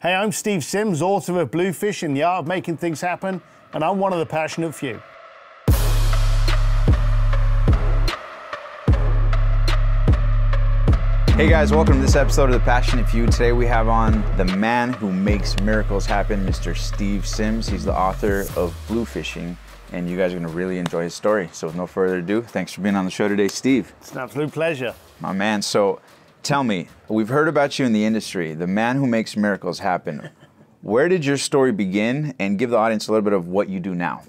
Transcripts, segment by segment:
Hey, I'm Steve Sims, author of Bluefishing the Art of Making Things Happen, and I'm one of the passionate few. Hey guys, welcome to this episode of The Passionate Few. Today we have on the man who makes miracles happen, Mr. Steve Sims. He's the author of Bluefishing, and you guys are going to really enjoy his story. So, with no further ado, thanks for being on the show today, Steve. It's an absolute pleasure. My man, so tell me, we've heard about you in the industry, the man who makes miracles happen. Where did your story begin? And give the audience a little bit of what you do now.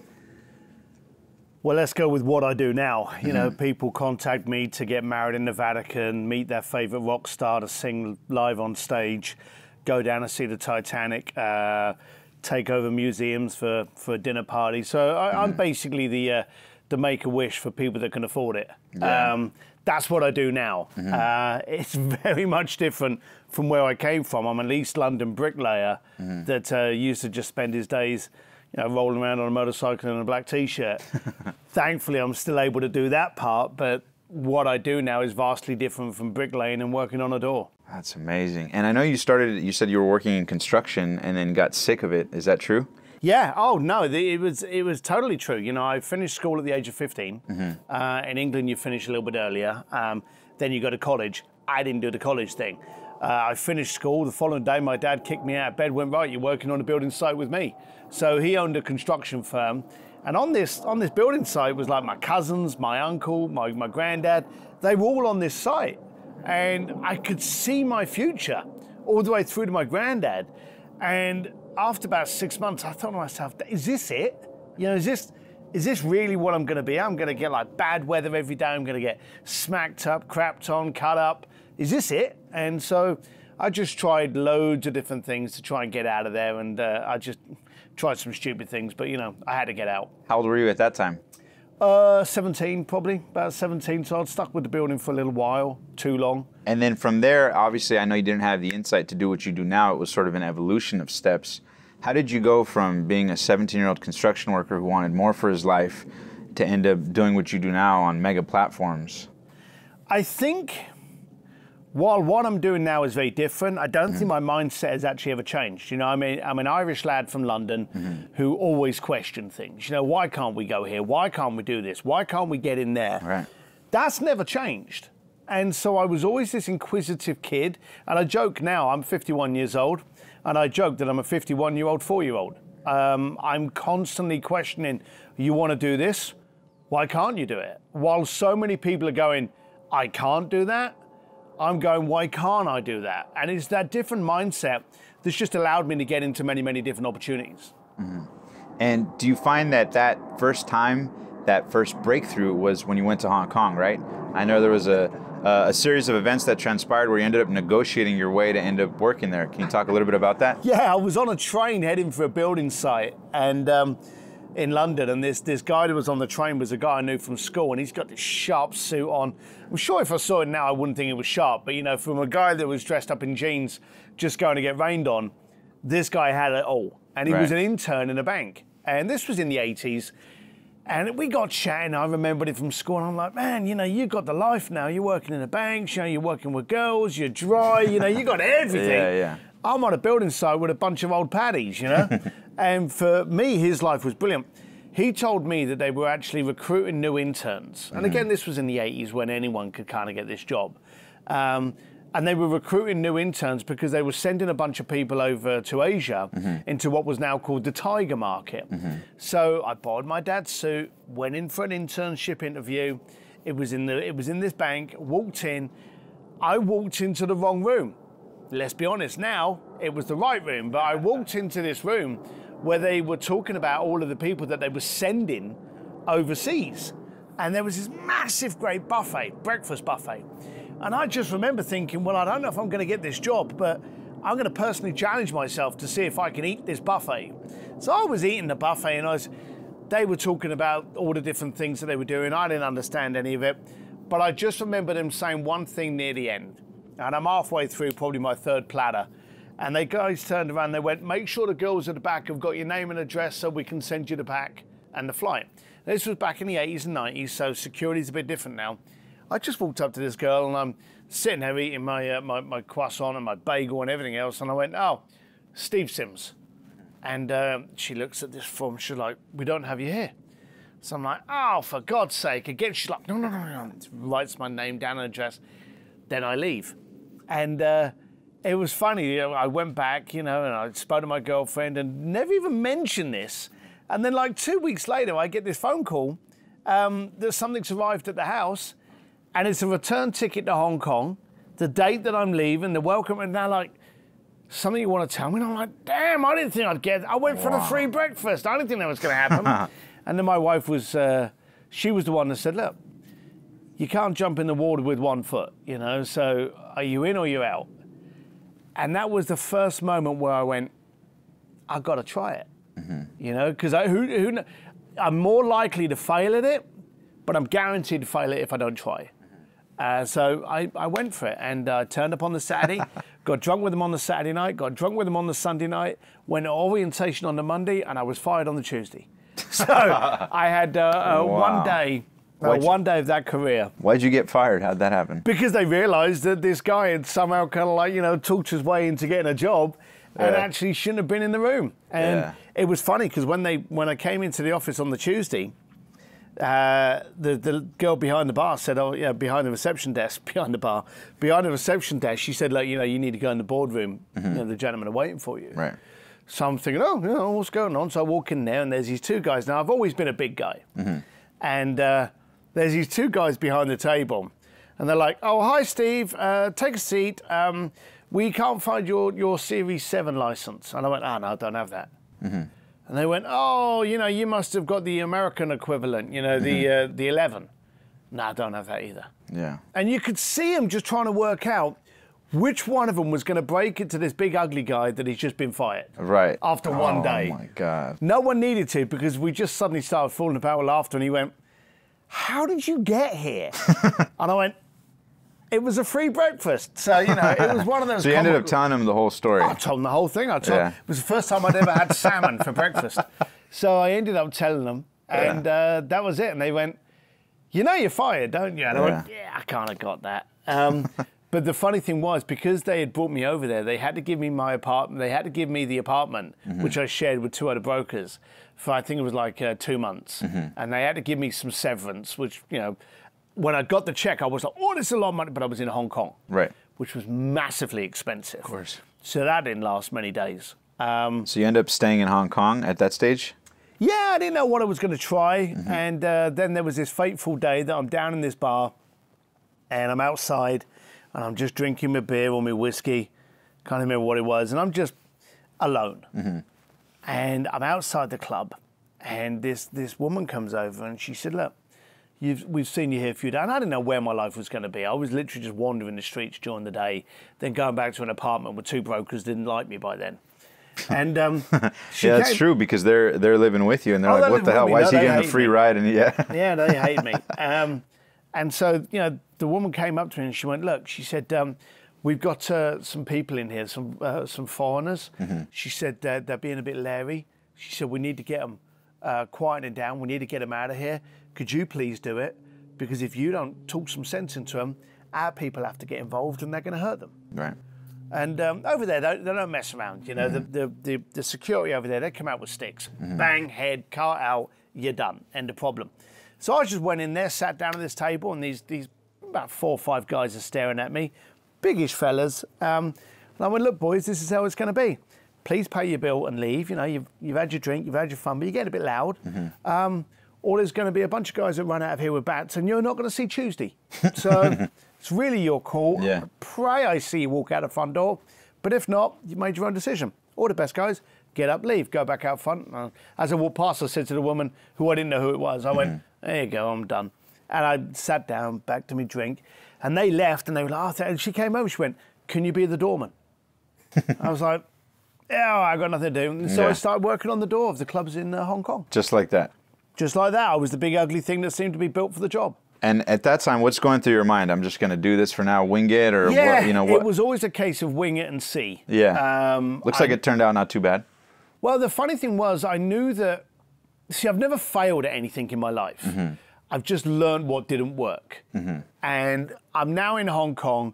Well, let's go with what I do now. You know, people contact me to get married in the Vatican, meet their favorite rock star to sing live on stage, go down and see the Titanic, uh, take over museums for, for dinner parties. So I, I'm basically the uh, the make a wish for people that can afford it. Yeah. Um, that's what I do now. Uh, it's very much different from where I came from. I'm an East London bricklayer that uh, used to just spend his days, you know, rolling around on a motorcycle in a black t-shirt. Thankfully, I'm still able to do that part, but what I do now is vastly different from bricklaying and working on a door. That's amazing. And I know you started, you said you were working in construction and then got sick of it. Is that true? Yeah. Oh no, it was it was totally true. You know, I finished school at the age of 15. Uh, in England, you finish a little bit earlier. Um, then you go to college. I didn't do the college thing. Uh, I finished school. The following day, my dad kicked me out of bed. Went right, you're working on a building site with me. So he owned a construction firm, and on this on this building site was like my cousins, my uncle, my my granddad. They were all on this site, and I could see my future all the way through to my granddad. And after about six months, I thought to myself, is this it? You know, is this is this really what I'm going to be? I'm going to get like bad weather every day. I'm going to get smacked up, crapped on, cut up. Is this it? And so I just tried loads of different things to try and get out of there. And uh, I just tried some stupid things, but you know, I had to get out. How old were you at that time? Uh, 17 probably, about 17. So I'd stuck with the building for a little while, too long. And then from there, obviously, I know you didn't have the insight to do what you do now. It was sort of an evolution of steps. How did you go from being a 17 year old construction worker who wanted more for his life to end up doing what you do now on mega platforms? I think while what I'm doing now is very different, I don't think my mindset has actually ever changed. You know, I mean, I'm an Irish lad from London who always questioned things. You know, why can't we go here? Why can't we do this? Why can't we get in there? Right. That's never changed. And so I was always this inquisitive kid. And I joke now, I'm 51 years old, and I joke that I'm a 51 year old, four year old. Um, I'm constantly questioning, you want to do this? Why can't you do it? While so many people are going, I can't do that, I'm going, why can't I do that? And it's that different mindset that's just allowed me to get into many, many different opportunities. And do you find that that first time, that first breakthrough was when you went to Hong Kong, right? I know there was a, a, a series of events that transpired where you ended up negotiating your way to end up working there. Can you talk a little bit about that? Yeah, I was on a train heading for a building site and um, in London, and this this guy that was on the train was a guy I knew from school, and he's got this sharp suit on. I'm sure if I saw it now, I wouldn't think it was sharp, but you know, from a guy that was dressed up in jeans, just going to get rained on, this guy had it all, and he was an intern in a bank, and this was in the 80s. And we got chatting. I remembered it from school. And I'm like, man, you know, you got the life now. You're working in a bank. You know, you're working with girls. You're dry. You know, you got everything. Yeah, yeah. I'm on a building site with a bunch of old paddies, you know? and for me, his life was brilliant. He told me that they were actually recruiting new interns. And again, this was in the 80s when anyone could kind of get this job. Um, and they were recruiting new interns because they were sending a bunch of people over to Asia into what was now called the Tiger Market. So I borrowed my dad's suit, went in for an internship interview. It was in the it was in this bank. Walked in. I walked into the wrong room let's be honest now, it was the right room, but I walked into this room where they were talking about all of the people that they were sending overseas. And there was this massive, great buffet, breakfast buffet. And I just remember thinking, well, I don't know if I'm going to get this job, but I'm going to personally challenge myself to see if I can eat this buffet. So I was eating the buffet and I was, they were talking about all the different things that they were doing. I didn't understand any of it, but I just remember them saying one thing near the end. And I'm halfway through probably my third platter. And they guys turned around, they went, make sure the girls at the back have got your name and address so we can send you the pack and the flight. This was back in the 80s and 90s, so security's a bit different now. I just walked up to this girl and I'm sitting there eating my, uh, my, my croissant and my bagel and everything else. And I went, oh, Steve Sims. And um, she looks at this form. She's like, we don't have you here. So I'm like, oh, for God's sake. Again, she's like, no, no, no, no. Writes my name down and address. Then I leave. And uh, it was funny. You know, I went back, you know, and I spoke to my girlfriend and never even mentioned this. And then, like two weeks later, I get this phone call um, that something's arrived at the house and it's a return ticket to Hong Kong, the date that I'm leaving, the welcome. And they're like, something you want to tell me? And I'm like, damn, I didn't think I'd get I went for the free breakfast. I didn't think that was going to happen. and then my wife was, uh, she was the one that said, look, you can't jump in the water with one foot, you know, so are you in or you out? And that was the first moment where I went, I've got to try it, you know, because who, who, I'm more likely to fail at it, but I'm guaranteed to fail it if I don't try. Uh, so I, I went for it and uh, turned up on the Saturday, got drunk with them on the Saturday night, got drunk with them on the Sunday night, went to orientation on the Monday, and I was fired on the Tuesday. So I had uh, uh, Wow. one day, Why'd you- one day of that career Why'd you get fired? How'd that happen? because they realised that this guy had somehow kind of like you know talked his way into getting a job, and Yeah. actually shouldn't have been in the room. And Yeah. it was funny because when they when I came into the office on the Tuesday, uh, the the girl behind the bar said, "Oh yeah, behind the reception desk, behind the bar, behind the reception desk." She said, "Like you know, you need to go in the boardroom. You know, the gentlemen are waiting for you." Right. So I'm thinking, oh, you know, what's going on? So I walk in there, and there's these two guys. Now I've always been a big guy, and uh, there's these two guys behind the table, and they're like, "Oh, hi, Steve. Uh, take a seat. Um, we can't find your your Series Seven license." And I went, "Ah, no, I don't have that." And they went, "Oh, you know, you must have got the American equivalent. You know, the uh, the 11." No, I don't have that either. Yeah. And you could see him just trying to work out which one of them was going to break it to this big ugly guy that he's just been fired. Right. After one oh, day. Oh, my God. No one needed to because we just suddenly started falling apart with laughter, and he went, "How did you get here?" and I went, "It was a free breakfast." So you know, it was one of those. So you ended up telling him the whole story. I told him the whole thing. I told Yeah. it was the first time I'd ever had salmon for breakfast. So I ended up telling them, and uh, that was it. And they went, "You know, you're fired, don't you?" And I went, Yeah. "Yeah, I kind of got that." Um, but the funny thing was, because they had brought me over there, they had to give me my apartment. They had to give me the apartment, which I shared with two other brokers for I think it was like uh, two months, and they had to give me some severance, which you know. When I got the check, I was like, "Oh, this is a lot of money," but I was in Hong Kong, Right. which was massively expensive. Of course. So that didn't last many days. Um, So you end up staying in Hong Kong at that stage? yeah, I didn't know what I was going to try. And uh, then there was this fateful day that I'm down in this bar and I'm outside and I'm just drinking my beer or my whiskey. Can't remember what it was. And I'm just alone. And I'm outside the club and this, this woman comes over and she said, Look, You've, we've seen you here a few days. And I didn't know where my life was going to be. I was literally just wandering the streets during the day, then going back to an apartment where two brokers didn't like me by then. And um, yeah, that's true because they're they're living with you and they're Oh, like, what the hell? Why is he getting a free me. ride? And yeah, Yeah, they hate me. Um, and so, you know, the woman came up to me and she went, "Look," she said, um, "We've got uh, some people in here, some uh, some foreigners." She said they're, they're being a bit leery. She said we need to get them uh, quieting down. We need to get them out of here. Could you please do it? Because if you don't talk some sense into them, our people have to get involved and they're going to hurt them. right. And um, over there, they, they don't mess around. You know, the, the, the, the security over there, they come out with sticks. Bang, head, car out, you're done. End of problem. So I just went in there, sat down at this table, and these, these about four or five guys are staring at me, biggish fellas. Um, and I went, look, boys, this is how it's going to be. Please pay your bill and leave. You know, you've, you've had your drink, you've had your fun, but you're getting a bit loud. Um, or there's going to be a bunch of guys that run out of here with bats, and you're not going to see Tuesday. So it's really your call. Yeah. Pray I see you walk out the front door. But if not, you've made your own decision. All the best, guys. Get up, leave, go back out front. Uh, As I walked past, I said to the woman, who I didn't know who it was, I went, there you go, I'm done. And I sat down, back to me drink. And they left, and they were like, oh, and she came over, she went, can you be the doorman? I was like, yeah, I got nothing to do. And so Yeah. I started working on the door of the clubs in uh, Hong Kong. Just like that. Just like that, I was the big ugly thing that seemed to be built for the job. And at that time, what's going through your mind? I'm just going to do this for now, wing it, or Yeah, what? You know what? it was always a case of wing it and see. yeah. Um, Looks I- like it turned out not too bad. Well, the funny thing was, I knew that. See, I've never failed at anything in my life. Mm-hmm. I've just learned what didn't work. Mm-hmm. And I'm now in Hong Kong.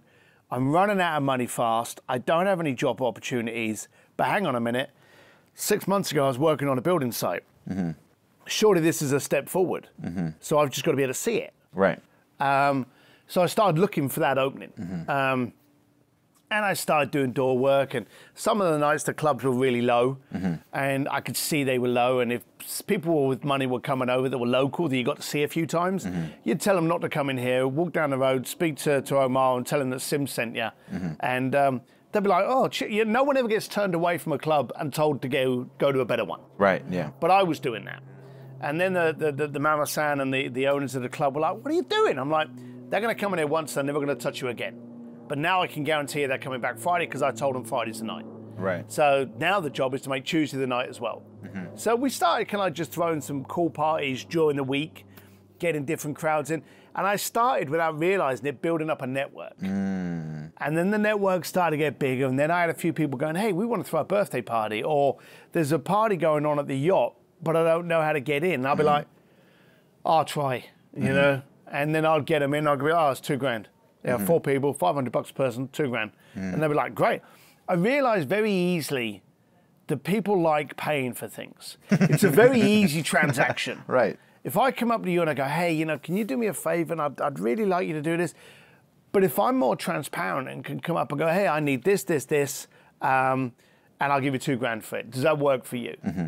I'm running out of money fast. I don't have any job opportunities. But hang on a minute. Six months ago, I was working on a building site. Mm-hmm. Surely this is a step forward. So I've just got to be able to see it. Right. Um, so I started looking for that opening. Um, and I started doing door work, and some of the nights the clubs were really low, mm-hmm. and I could see they were low. And if people with money were coming over that were local that you got to see a few times, mm-hmm. you'd tell them not to come in here, walk down the road, speak to, to Omar, and tell him that Sim sent you. Mm-hmm. And um, they'd be like, "Oh, no one ever gets turned away from a club and told to go go to a better one." Right. Yeah. But I was doing that. And then the, the, the, the Mama San and the, the owners of the club were like, What are you doing? I'm like, They're going to come in here once, they're never going to touch you again. But now I can guarantee they're coming back Friday because I told them Friday's the night. Right. So now the job is to make Tuesday the night as well. Mm-hmm. So we started kind of just throwing some cool parties during the week, getting different crowds in. And I started without realizing it, building up a network. Mm. And then the network started to get bigger. And then I had a few people going, hey, we want to throw a birthday party. Or there's a party going on at the yacht, but I don't know how to get in. And I'll be mm-hmm. like, I'll try, you mm-hmm. know? And then I'll get them in. I'll go, oh, it's two grand. There are mm-hmm. four people, 500 bucks a person, two grand. Mm. And they'll be like, great. I realized very easily that people like paying for things. It's a very easy transaction. Right. If I come up to you and I go, hey, you know, can you do me a favor? And I'd, I'd really like you to do this. But if I'm more transparent and can come up and go, hey, I need this, this, this, um, and I'll give you two grand for it. Does that work for you? Mm-hmm.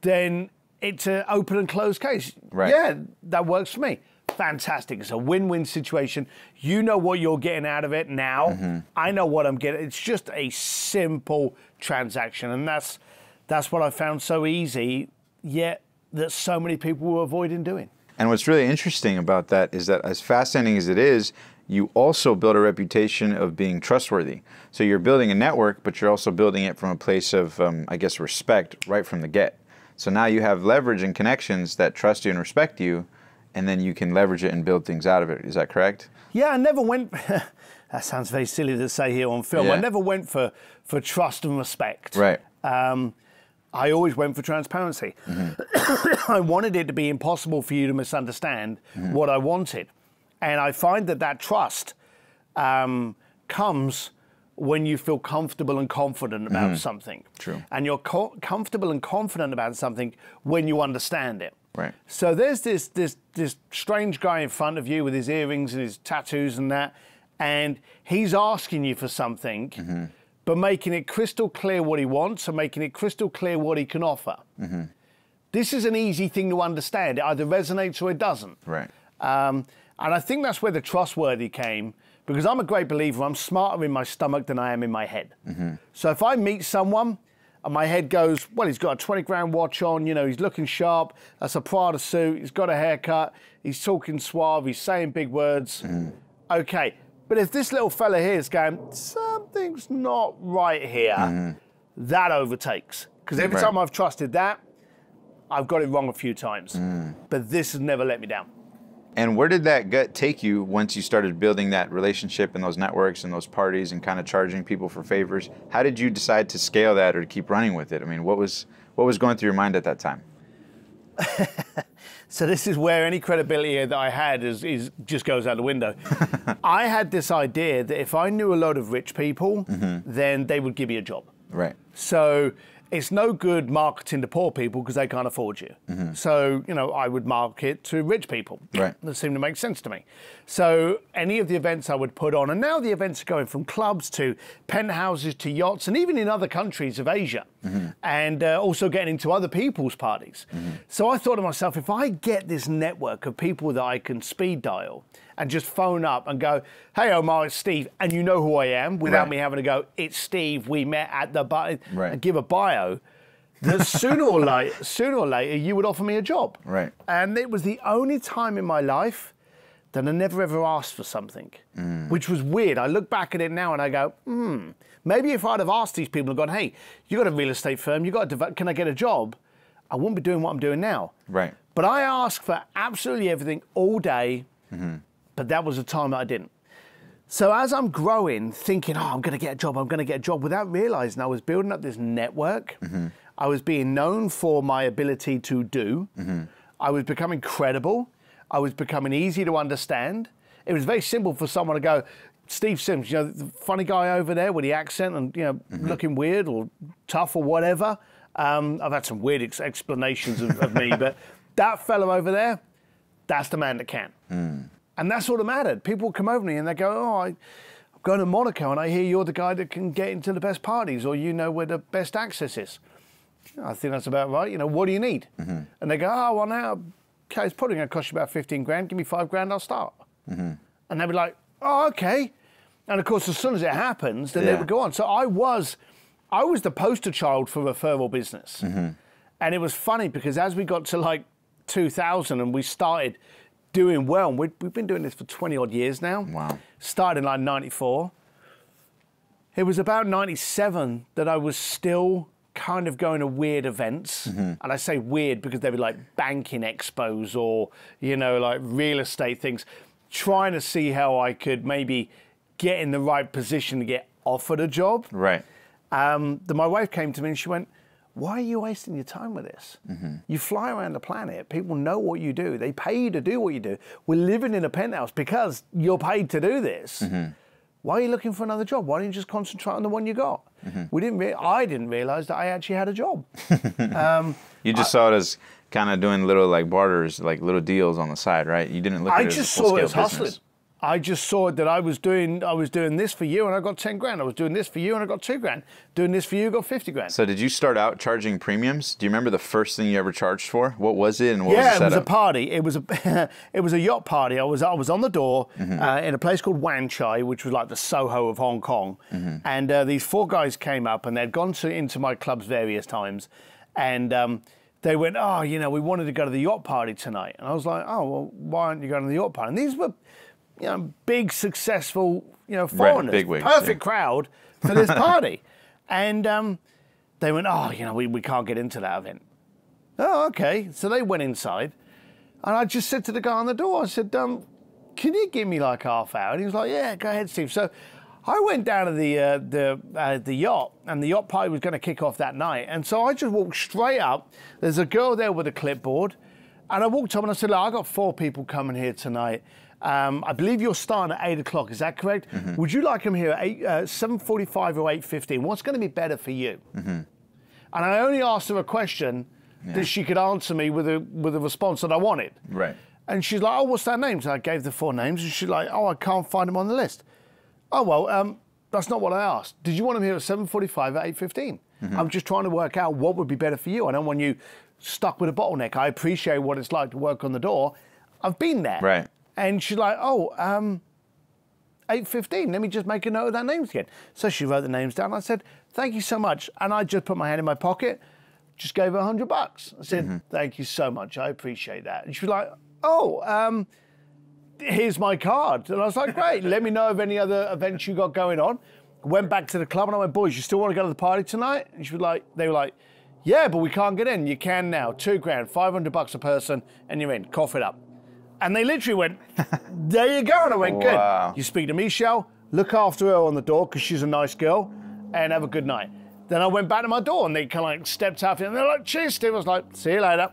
Then it's an open and closed case. Right. Yeah, that works for me. Fantastic. It's a win win situation. You know what you're getting out of it now. I know what I'm getting. It's just a simple transaction. And that's that's what I found so easy, yet that so many people were avoiding doing. And what's really interesting about that is that, as fascinating as it is, you also build a reputation of being trustworthy. So you're building a network, but you're also building it from a place of, um, I guess, respect right from the get. So now you have leverage and connections that trust you and respect you, and then you can leverage it and build things out of it. Is that correct? Yeah, I never went. that sounds very silly to say here on film. I never went for for trust and respect. Right. Um, I always went for transparency. I wanted it to be impossible for you to misunderstand what I wanted, and I find that that trust um, comes when you feel comfortable and confident about mm-hmm. something. True. And you're co- comfortable and confident about something when you understand it. Right. So there's this this this strange guy in front of you with his earrings and his tattoos and that, and he's asking you for something, mm-hmm. but making it crystal clear what he wants and making it crystal clear what he can offer. Mm-hmm. This is an easy thing to understand. It either resonates or it doesn't. Right. Um, and I think that's where the trustworthy came because I'm a great believer. I'm smarter in my stomach than I am in my head. Mm-hmm. So if I meet someone and my head goes, well, he's got a 20 grand watch on, you know, he's looking sharp, that's a Prada suit, he's got a haircut, he's talking suave, he's saying big words. Mm-hmm. Okay. But if this little fella here is going, something's not right here, mm-hmm. that overtakes. Because every Right. time I've trusted that, I've got it wrong a few times. Mm. But this has never let me down. And where did that gut take you once you started building that relationship and those networks and those parties and kind of charging people for favors? How did you decide to scale that or to keep running with it? I mean, what was what was going through your mind at that time? So this is where any credibility that I had is, is just goes out the window. I had this idea that if I knew a lot of rich people, mm-hmm. then they would give me a job. Right. So it's no good marketing to poor people because they can't afford you. Mm-hmm. So, you know, I would market to rich people. Right. That seemed to make sense to me. So any of the events I would put on, and now the events are going from clubs to penthouses to yachts, and even in other countries of Asia, mm-hmm. and uh, also getting into other people's parties. Mm-hmm. So I thought to myself, if I get this network of people that I can speed dial and just phone up and go, hey, Omar, it's Steve, and you know who I am without Right. me having to go, it's Steve, we met at the bar, Right. and give a bio, that sooner or later, sooner or later, you would offer me a job. Right. And it was the only time in my life that I never ever asked for something, which was weird. I look back at it now and I go, hmm, maybe if I'd have asked these people and gone, hey, you got a real estate firm, you got a dev- can I get a job? I wouldn't be doing what I'm doing now. Right. But I ask for absolutely everything all day, but that was a time that I didn't. So as I'm growing, thinking, oh, I'm going to get a job, I'm going to get a job, without realizing I was building up this network. Mm-hmm. I was being known for my ability to do. Mm-hmm. I was becoming credible. I was becoming easy to understand. It was very simple for someone to go, Steve Sims, you know, the funny guy over there with the accent and you know mm-hmm. looking weird or tough or whatever. Um, I've had some weird ex- explanations of, of me, but that fellow over there, that's the man that can. Mm. And that's all that mattered. People would come over to me and they go, "Oh, I, I'm going to Monaco, and I hear you're the guy that can get into the best parties, or you know where the best access is." I think that's about right. You know, what do you need? Mm-hmm. And they go, "Oh, well now, okay, it's probably going to cost you about fifteen grand. Give me five grand, I'll start." Mm-hmm. And they'd be like, "Oh, okay." And of course, as soon as it happens, then they would go on. So I was, I was the poster child for referral business, mm-hmm. and it was funny because as we got to like 2000 and we started doing well, and we'd, we've been doing this for 20 odd years now. Wow. Started in like 94. It was about 97 that I was still kind of going to weird events. And I say weird because they were like banking expos or, you know, like real estate things, trying to see how I could maybe get in the right position to get offered a job. Right. Um, then my wife came to me and she went, Why are you wasting your time with this? Mm-hmm. You fly around the planet. People know what you do. They pay you to do what you do. We're living in a penthouse because you're paid to do this. Mm-hmm. Why are you looking for another job? Why don't you just concentrate on the one you got? Mm-hmm. We didn't. Re- I didn't realize that I actually had a job. Um, you just saw it as kind of doing little like barters, like little deals on the side, right? You didn't look at I it as a just saw it as hustling. I just saw that I was doing. I was doing this for you, and I got ten grand. I was doing this for you, and I got two grand. Doing this for you, got fifty grand. So did you start out charging premiums? Do you remember the first thing you ever charged for? What was it and what yeah, was the it was a party. It was a it was a yacht party. I was I was on the door Mm-hmm. uh, in a place called Wan Chai, which was like the Soho of Hong Kong. Mm-hmm. And uh, these four guys came up, and they'd gone to, into my clubs various times, and um, they went, "Oh, you know, we wanted to go to the yacht party tonight." And I was like, "Oh, well, why aren't you going to the yacht party?" And these were, you know, big successful, you know, foreigners, bigwigs, perfect yeah. crowd for this party, and um, they went, "Oh, you know, we, we can't get into that event." Oh, okay. So they went inside, and I just said to the guy on the door, I said, um, "Can you give me like half hour?" And he was like, "Yeah, go ahead, Steve." So I went down to the uh, the uh, the yacht, and the yacht party was going to kick off that night, and so I just walked straight up. There's a girl there with a clipboard, and I walked up and I said, "Look, I got four people coming here tonight." Um, I believe you're starting at eight o'clock. Is that correct? Would you like them here at eight, uh, seven forty-five or eight fifteen? What's going to be better for you? And I only asked her a question that she could answer me with a with a response that I wanted. Right. And she's like, "Oh, what's their names?" And I gave the four names, and she's like, "Oh, I can't find them on the list." Oh well, um, that's not what I asked. Did you want them here at seven forty-five at eight I'm just trying to work out what would be better for you. I don't want you stuck with a bottleneck. I appreciate what it's like to work on the door. I've been there. Right. And she's like, "Oh, um, 8.15, let me just make a note of their names again. So she wrote the names down. I said, thank you so much. And I just put my hand in my pocket, just gave her 100 bucks. I said, thank you so much. I appreciate that. And she was like, oh, um, here's my card. And I was like, great. let me know of any other events you got going on. Went back to the club and I went, boys, you still want to go to the party tonight? And she was like, they were like, yeah, but we can't get in. You can now. Two grand, 500 bucks a person, and you're in. Cough it up. And they literally went, there you go. And I went, Wow. good. You speak to Michelle, look after her on the door because she's a nice girl, and have a good night. Then I went back to my door and they kind of like stepped out and they're like, cheers, Steve. I was like, see you later.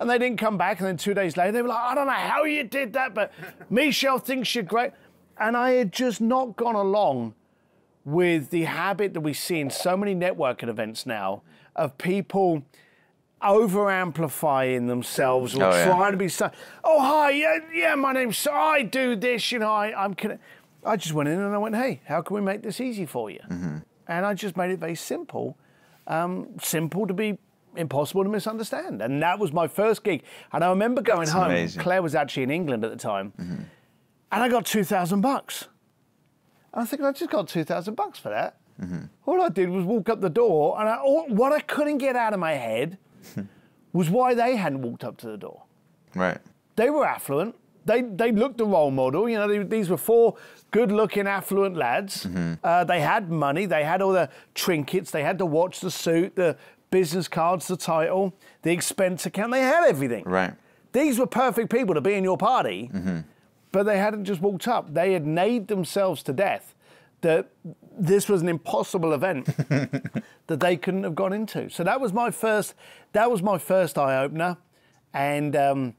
And they didn't come back. And then two days later, they were like, I don't know how you did that, but Michelle thinks you're great. And I had just not gone along with the habit that we see in so many networking events now of people over amplifying themselves or Oh, yeah. trying to be so. Oh hi, yeah, yeah, my name's. So I do this, you know. I, I'm. Conne-. I just went in and I went, hey, how can we make this easy for you? Mm-hmm. And I just made it very simple, um, simple to be impossible to misunderstand. And that was my first gig. And I remember going home. amazing. Claire was actually in England at the time, and I got two thousand bucks. And I think I just got two thousand bucks for that. All I did was walk up the door, and I, all, what I couldn't get out of my head was why they hadn't walked up to the door. Right. They were affluent. They they looked a role model. You know, they, these were four good-looking, affluent lads. Uh, they had money. They had all the trinkets. They had the watch, the suit, the business cards, the title, the expense account. They had everything. Right. These were perfect people to be in your party, but they hadn't just walked up. They had neighed themselves to death that this was an impossible event that they couldn't have gone into. So that was my first. That was my first eye opener, and um,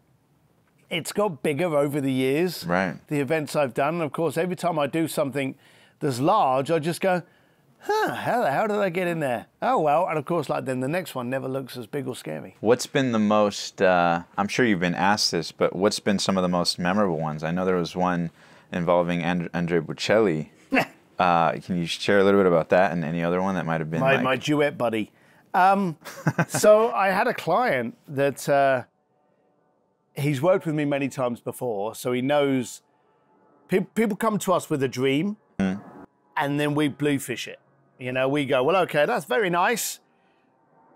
it's got bigger over the years. Right. The events I've done. And of course, every time I do something that's large, I just go, huh, how the hell did I get in there? Oh, well. And of course, like then the next one never looks as big or scary. What's been the most, uh, I'm sure you've been asked this, but what's been some of the most memorable ones? I know there was one involving And- Andrea Bocelli. Uh, can you share a little bit about that and any other one that might have been my, like, my duet buddy. Um, so I had a client that uh, he's worked with me many times before, so he knows people, people come to us with a dream and then we bluefish it. You know, we go, well, okay, that's very nice,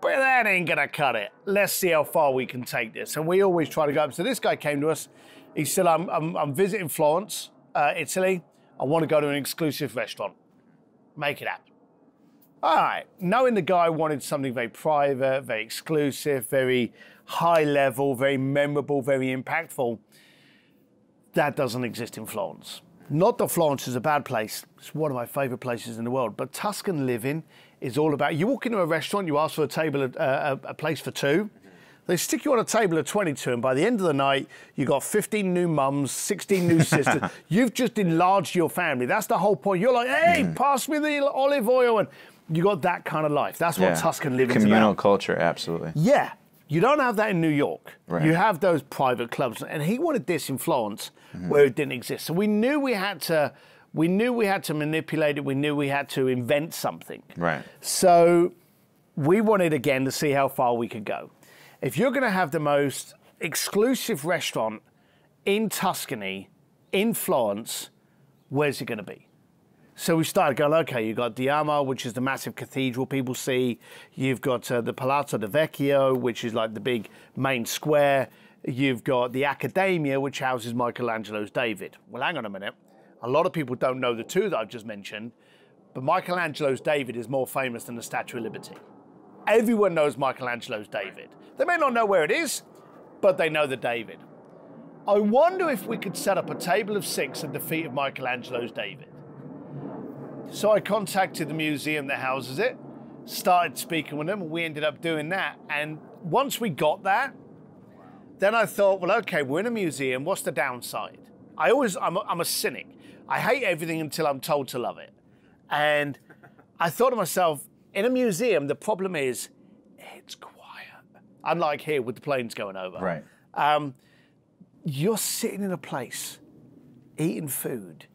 but that ain't gonna cut it. Let's see how far we can take this. And we always try to go up. So this guy came to us. He said, I'm, I'm, I'm visiting Florence, uh, Italy. I want to go to an exclusive restaurant. Make it happen. All right, knowing the guy wanted something very private, very exclusive, very high level, very memorable, very impactful, that doesn't exist in Florence. Not that Florence is a bad place, it's one of my favorite places in the world, but Tuscan living is all about you walk into a restaurant, you ask for a table, uh, a, a place for two. They stick you on a table of 22, and by the end of the night, you've got 15 new mums, 16 new sisters. You've just enlarged your family. That's the whole point. You're like, hey, pass me the olive oil. And you got that kind of life. That's what yeah, Tuscan living is Communal about. culture, absolutely. Yeah. You don't have that in New York. Right. You have those private clubs. And he wanted this in Florence mm-hmm. where it didn't exist. So we knew we had to we knew we had to manipulate it. We knew we had to invent something. Right. So we wanted again to see how far we could go. If you're going to have the most exclusive restaurant in Tuscany, in Florence, where's it going to be? So we started going, okay, you've got Duomo, which is the massive cathedral people see. You've got uh, the Palazzo de Vecchio, which is like the big main square. You've got the Accademia, which houses Michelangelo's David. Well, hang on a minute. A lot of people don't know the two that I've just mentioned, but Michelangelo's David is more famous than the Statue of Liberty. Everyone knows Michelangelo's David. They may not know where it is, but they know the David. I wonder if we could set up a table of six at the feet of Michelangelo's David. So I contacted the museum that houses it, started speaking with them, and we ended up doing that. And once we got that, then I thought, well, okay, we're in a museum. What's the downside? I always, I'm a, I'm a cynic. I hate everything until I'm told to love it. And I thought to myself, in a museum, the problem is. Unlike here with the planes going over. Right. Um, you're sitting in a place, eating food,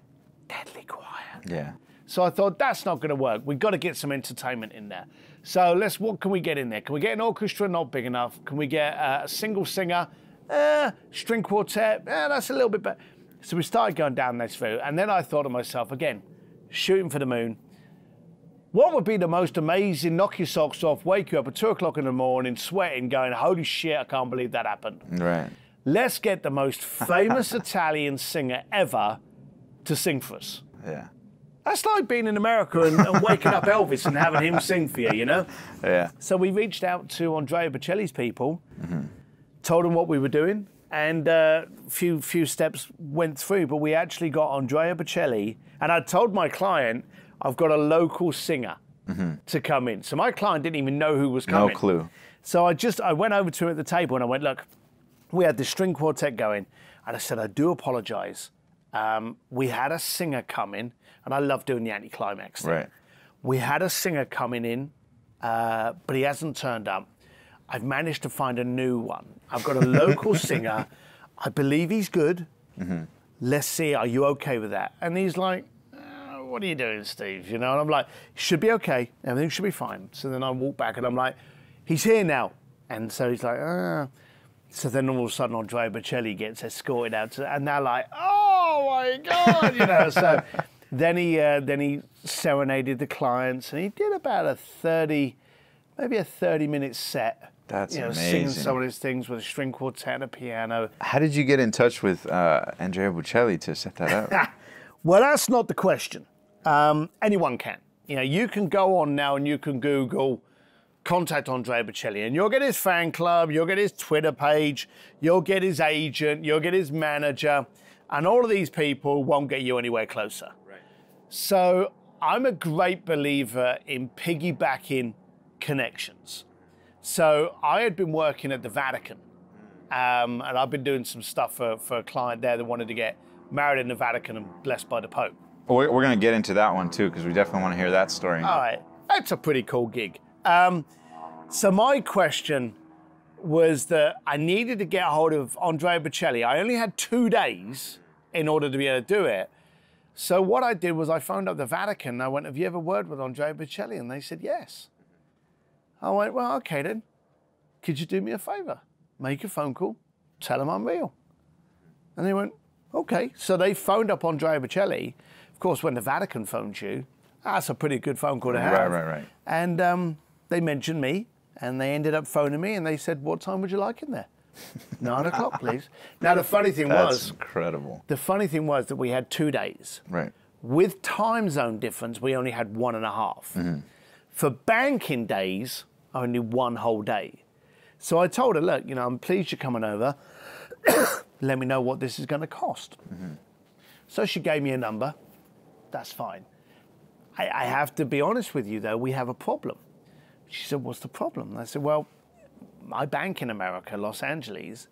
deadly quiet. Yeah. So I thought that's not going to work. We've got to get some entertainment in there. So let's. What can we get in there? Can we get an orchestra? Not big enough. Can we get uh, a single singer? Uh, string quartet? Eh, that's a little bit better. So we started going down this route, and then I thought to myself again, shooting for the moon. What would be the most amazing, knock your socks off, wake you up at two o'clock in the morning, sweating, going, "Holy shit! I can't believe that happened." Right. Let's get the most famous Italian singer ever to sing for us. Yeah. That's like being in America and, and waking up Elvis and having him sing for you, you know? Yeah. So we reached out to Andrea Bocelli's people, mm-hmm. told them what we were doing, and a few few steps went through. But we actually got Andrea Bocelli, and I told my client I've got a local singer to come in. So my client didn't even know who was coming. No clue. So I just I went over to him at the table and I went, look, we had the string quartet going, and I said, I do apologise. Um, we had a singer coming, and I love doing the anticlimax. thing. Right. We had a singer coming in, uh, but he hasn't turned up. I've managed to find a new one. I've got a local singer. I believe he's good. Let's see. Are you okay with that? And he's like, "Uh, "What are you doing, Steve?" You know. And I'm like, "Should be okay. Everything should be fine." So then I walk back and I'm like, "He's here now." And so he's like, "Ah." So then all of a sudden, Andrea Bocelli gets escorted out, to, and they're like, "Oh my god!" You know. So then he uh, then he serenaded the clients, and he did about a thirty, maybe a thirty-minute set. That's you know, singing some of his things with a string quartet and a piano. How did you get in touch with uh, Andrea Bocelli to set that up? Well, that's not the question. Um, anyone can. You know, you can go on now and you can Google contact Andrea Bocelli, and you'll get his fan club, you'll get his Twitter page, you'll get his agent, you'll get his manager, and all of these people won't get you anywhere closer. Right. So I'm a great believer in piggybacking connections. So I had been working at the Vatican Um, and I've been doing some stuff for, for a client there that wanted to get married in the Vatican and blessed by the Pope. We're, we're going to get into that one too because we definitely want to hear that story. All right, that's a pretty cool gig. Um, so my question was that I needed to get hold of Andrea Bocelli. I only had two days in order to be able to do it. So what I did was I phoned up the Vatican. I went, "Have you ever worked with Andrea Bocelli?" And they said yes. I went, "Well, okay then. Could you do me a favor? Make a phone call, tell them I'm real." And they went, "Okay." So they phoned up Andrea Bocelli. Of course, when the Vatican phones you, that's a pretty good phone call to have. Right, right, right. And um, they mentioned me, and they ended up phoning me, and they said, "What time would you like in there?" Nine o'clock, please. Now the funny thing That's was, incredible. the funny thing was that we had two days. Right. With time zone difference, we only had one and a half. Mm-hmm. For banking days, only one whole day. So I told her, look, you know, I'm pleased you're coming over. Let me know what this is going to cost. Mm-hmm. So she gave me a number. That's fine. I, I have to be honest with you, though, we have a problem. She said, What's the problem? And I said, Well, my bank in America, Los Angeles,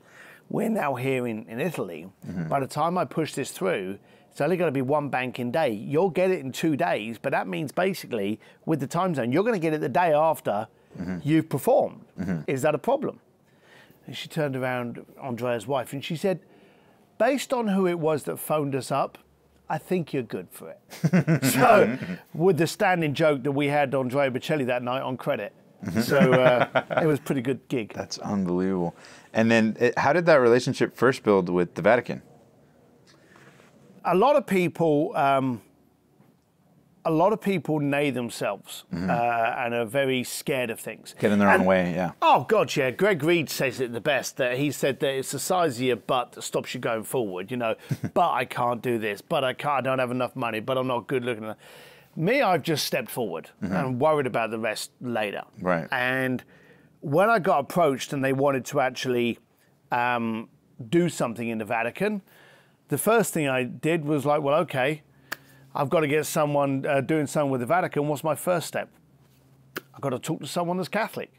we're now here in, in Italy. Mm-hmm. By the time I push this through, it's only going to be one banking day. You'll get it in two days, but that means basically with the time zone, you're going to get it the day after mm-hmm. you've performed. Mm-hmm. Is that a problem? And she turned around, Andrea's wife, and she said, Based on who it was that phoned us up, I think you're good for it. so, with the standing joke that we had on Andrea Bocelli that night on credit. So, uh, it was a pretty good gig. That's unbelievable. And then, it, how did that relationship first build with the Vatican? a lot of people, um, a lot of people nay themselves uh, and are very scared of things. Get in their And- own way, yeah. Oh God, yeah. Greg Reid says it the best. That he said that it's the size of your but that stops you going forward. You know, but I can't do this. But I can't. I don't have enough money. But I'm not good looking. Me, I've just stepped forward. and I'm worried about the rest later. Right. And when I got approached and they wanted to actually um, do something in the Vatican, the first thing I did was like, well, okay, I've got to get someone uh, doing something with the Vatican. What's my first step? I've got to talk to someone that's Catholic.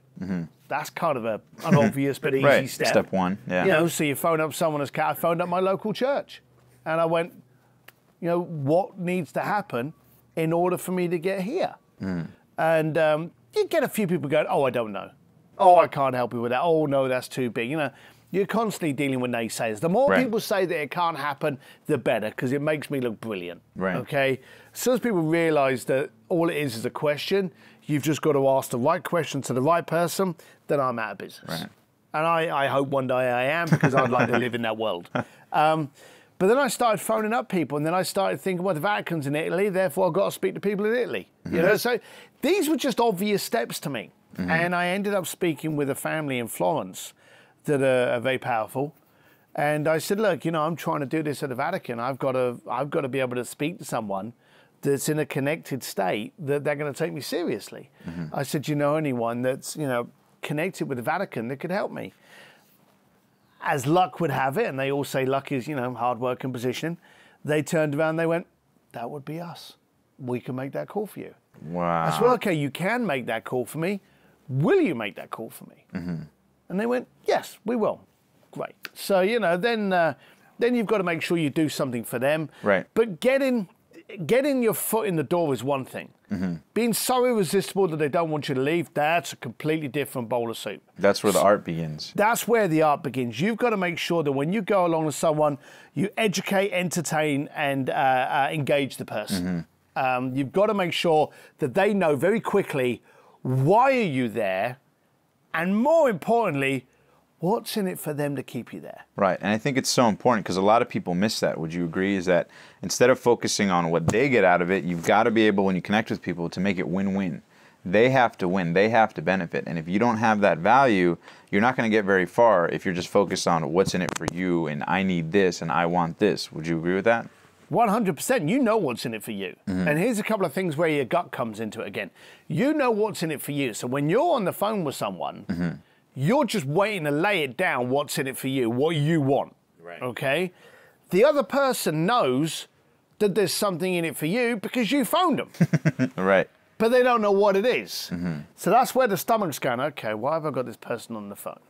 That's kind of a, an obvious but easy Mm-hmm. Right. step. Step one. Yeah. You know, so you phone up someone as Catholic. I phoned up my local church, and I went, you know, what needs to happen in order for me to get here? Mm. And um, you get a few people going, oh, I don't know. Oh, I can't help you with that. Oh, no, that's too big. You know, you're constantly dealing with naysayers. The more Right. people say that it can't happen, the better, because it makes me look brilliant. Right. Okay. As soon as people realize that all it is is a question, you've just got to ask the right question to the right person, then I'm out of business. Right. And I, I hope one day I am because I'd like to live in that world. Um, but then I started phoning up people, and then I started thinking, well, the Vatican's in Italy, therefore I've got to speak to people in Italy. You know, so these were just obvious steps to me. And I ended up speaking with a family in Florence that are, are very powerful. And I said, look, you know, I'm trying to do this at the Vatican. I've got to, I've got to be able to speak to someone that's in a connected state that they're going to take me seriously. Mm-hmm. I said, "Do you know anyone that's, you know, connected with the Vatican that could help me? As luck would have it, and they all say luck is, you know, hard work and position, they turned around and they went, that would be us. We can make that call for you. Wow. I said, well, okay, you can make that call for me. Will you make that call for me? Mm-hmm. And they went, yes, we will. Great. So, you know, then uh, then you've got to make sure you do something for them. Right. But getting, getting your foot in the door is one thing. Being so irresistible that they don't want you to leave, that's a completely different bowl of soup. That's where the art begins. That's where the art begins. You've got to make sure that when you go along with someone, you educate, entertain, and uh, uh, engage the person. Um, you've got to make sure that they know very quickly why are you there, and more importantly, what's in it for them to keep you there. Right. And I think it's so important because a lot of people miss that. Would you agree? Is that instead of focusing on what they get out of it, you've got to be able, when you connect with people, to make it win win. They have to win, they have to benefit. And if you don't have that value, you're not going to get very far if you're just focused on what's in it for you and I need this and I want this. Would you agree with that? 100%. You know what's in it for you. Mm-hmm. And here's a couple of things where your gut comes into it again. You know what's in it for you. So when you're on the phone with someone, mm-hmm. you're just waiting to lay it down what's in it for you, what you want. Right. Okay? The other person knows that there's something in it for you because you phoned them, Right. but they don't know what it is. Mm-hmm. So that's where the stomach's going, okay, why have I got this person on the phone?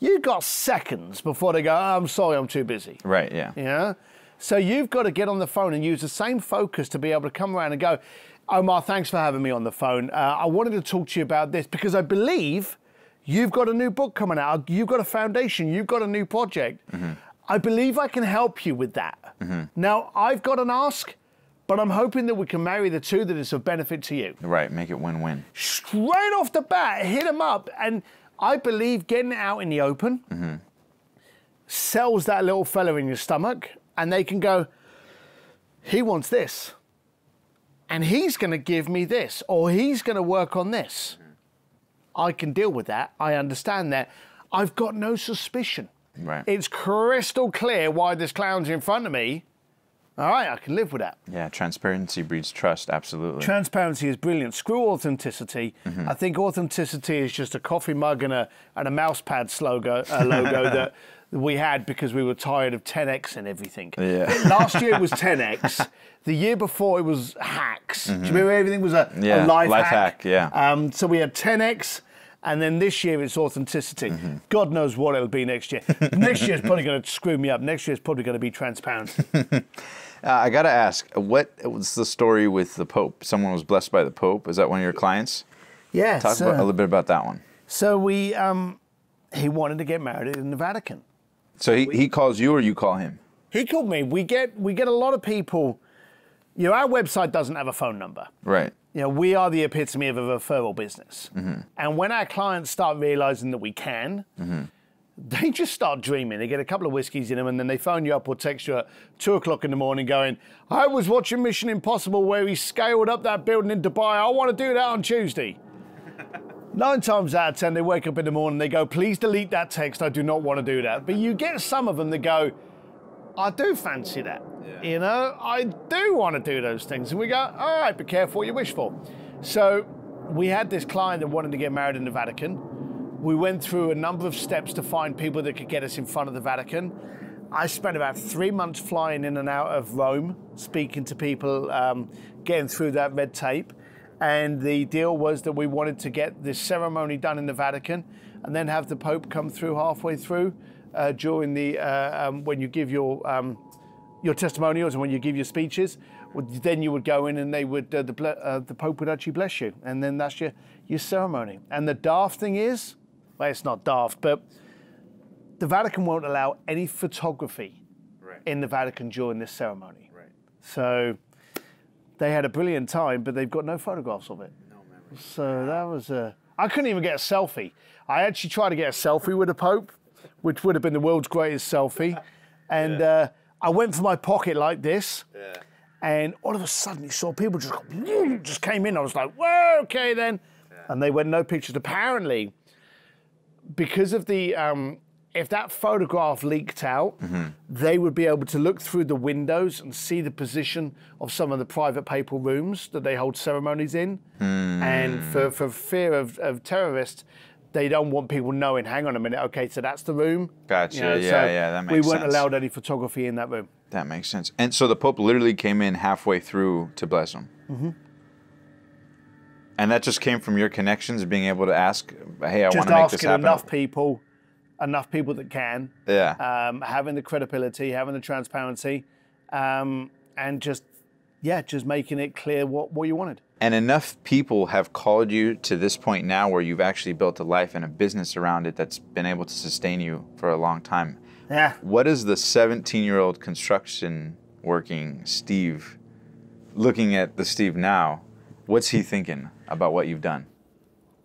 You've got seconds before they go, oh, I'm sorry, I'm too busy. Right. Yeah. Yeah. So you've got to get on the phone and use the same focus to be able to come around and go, Omar, thanks for having me on the phone. Uh, I wanted to talk to you about this because I believe you've got a new book coming out. You've got a foundation. You've got a new project. Mm-hmm. I believe I can help you with that. Mm-hmm. Now, I've got an ask, but I'm hoping that we can marry the two that is of benefit to you Right. Make it win-win. straight off the bat, hit them up. And I believe getting it out in the open mm-hmm. sells that little fella in your stomach, and they can go, he wants this. And he's going to give me this, or he's going to work on this. I can deal with that. I understand that. I've got no suspicion. Right. It's crystal clear why this clown's in front of me. All right, I can live with that. Yeah. Transparency breeds trust. Absolutely. Transparency is brilliant. Screw authenticity. I think authenticity is just a coffee mug and a and a mouse pad logo, uh, logo that we had because we were tired of 10x and everything. Yeah. Last year it was 10x. The year before it was hacks. Do you remember everything was a, Yeah, a life, life hack? hack, yeah. Um, so we had 10x. And then this year it's authenticity. God knows what it'll be next year. next year's probably going to screw me up. Next year's probably going to be transparent. Uh, I gotta ask, what was the story with the Pope? Someone was blessed by the Pope. Is that one of your clients? Yeah. Talk about, a little bit about that one. So we, um, he wanted to get married in the Vatican. So he, he calls you or you call him? He called me. We get we get a lot of people. You know, our website doesn't have a phone number. Right. You know, we are the epitome of a referral business. Mm-hmm. And when our clients start realizing that we can, mm-hmm. they just start dreaming. They get a couple of whiskeys in them, and then they phone you up or text you at two o'clock in the morning, going, "I was watching Mission Impossible where he scaled up that building in Dubai. I want to do that on Tuesday." Nine times out of ten, they wake up in the morning, they go, please delete that text. I do not want to do that. But you get some of them that go, I do fancy that. You know, I do want to do those things. And we go, all right, be careful what you wish for. So we had this client that wanted to get married in the Vatican. We went through a number of steps to find people that could get us in front of the Vatican. I spent about three months flying in and out of Rome, speaking to people, um, getting through that red tape. And the deal was that we wanted to get this ceremony done in the Vatican and then have the Pope come through halfway through uh, during the, uh, um, when you give your, um, your testimonials and when you give your speeches. Then you would go in and they would, uh, the, uh, the Pope would actually bless you. And then that's your, your ceremony. And the daft thing is, well, it's not daft, but the Vatican won't allow any photography Right. in the Vatican during this ceremony. Right. So they had a brilliant time, but they've got no photographs of it. No memory. So that was a. I couldn't even get a selfie. I actually tried to get a selfie with the Pope, which would have been the world's greatest selfie. And uh, I went for my pocket like this. Yeah. And all of a sudden, you saw people just just came in. I was like, "Whoa, okay then." yeah. And they went no pictures. Apparently, because of the um, if that photograph leaked out, they would be able to look through the windows and see the position of some of the private papal rooms that they hold ceremonies in. And for, for fear of, of terrorists, they don't want people knowing. Hang on a minute. Okay, so that's the room. Gotcha. You know, yeah, so yeah, that makes sense. we weren't sense. allowed any photography in that room. That makes sense. And so the Pope literally came in halfway through to bless them. Mm-hmm. And that just came from your connections, being able to ask, "Hey, I want to make this happen. Just asking happen." enough people, enough people that can. Yeah. um, having the credibility, having the transparency, um, and just yeah, just making it clear what, what you wanted. and enough people have called you to this point now where you've actually built a life and a business around it that's been able to sustain you for a long time. Yeah, What is the 17 year old construction working Steve looking at the Steve now? What's he thinking about what you've done?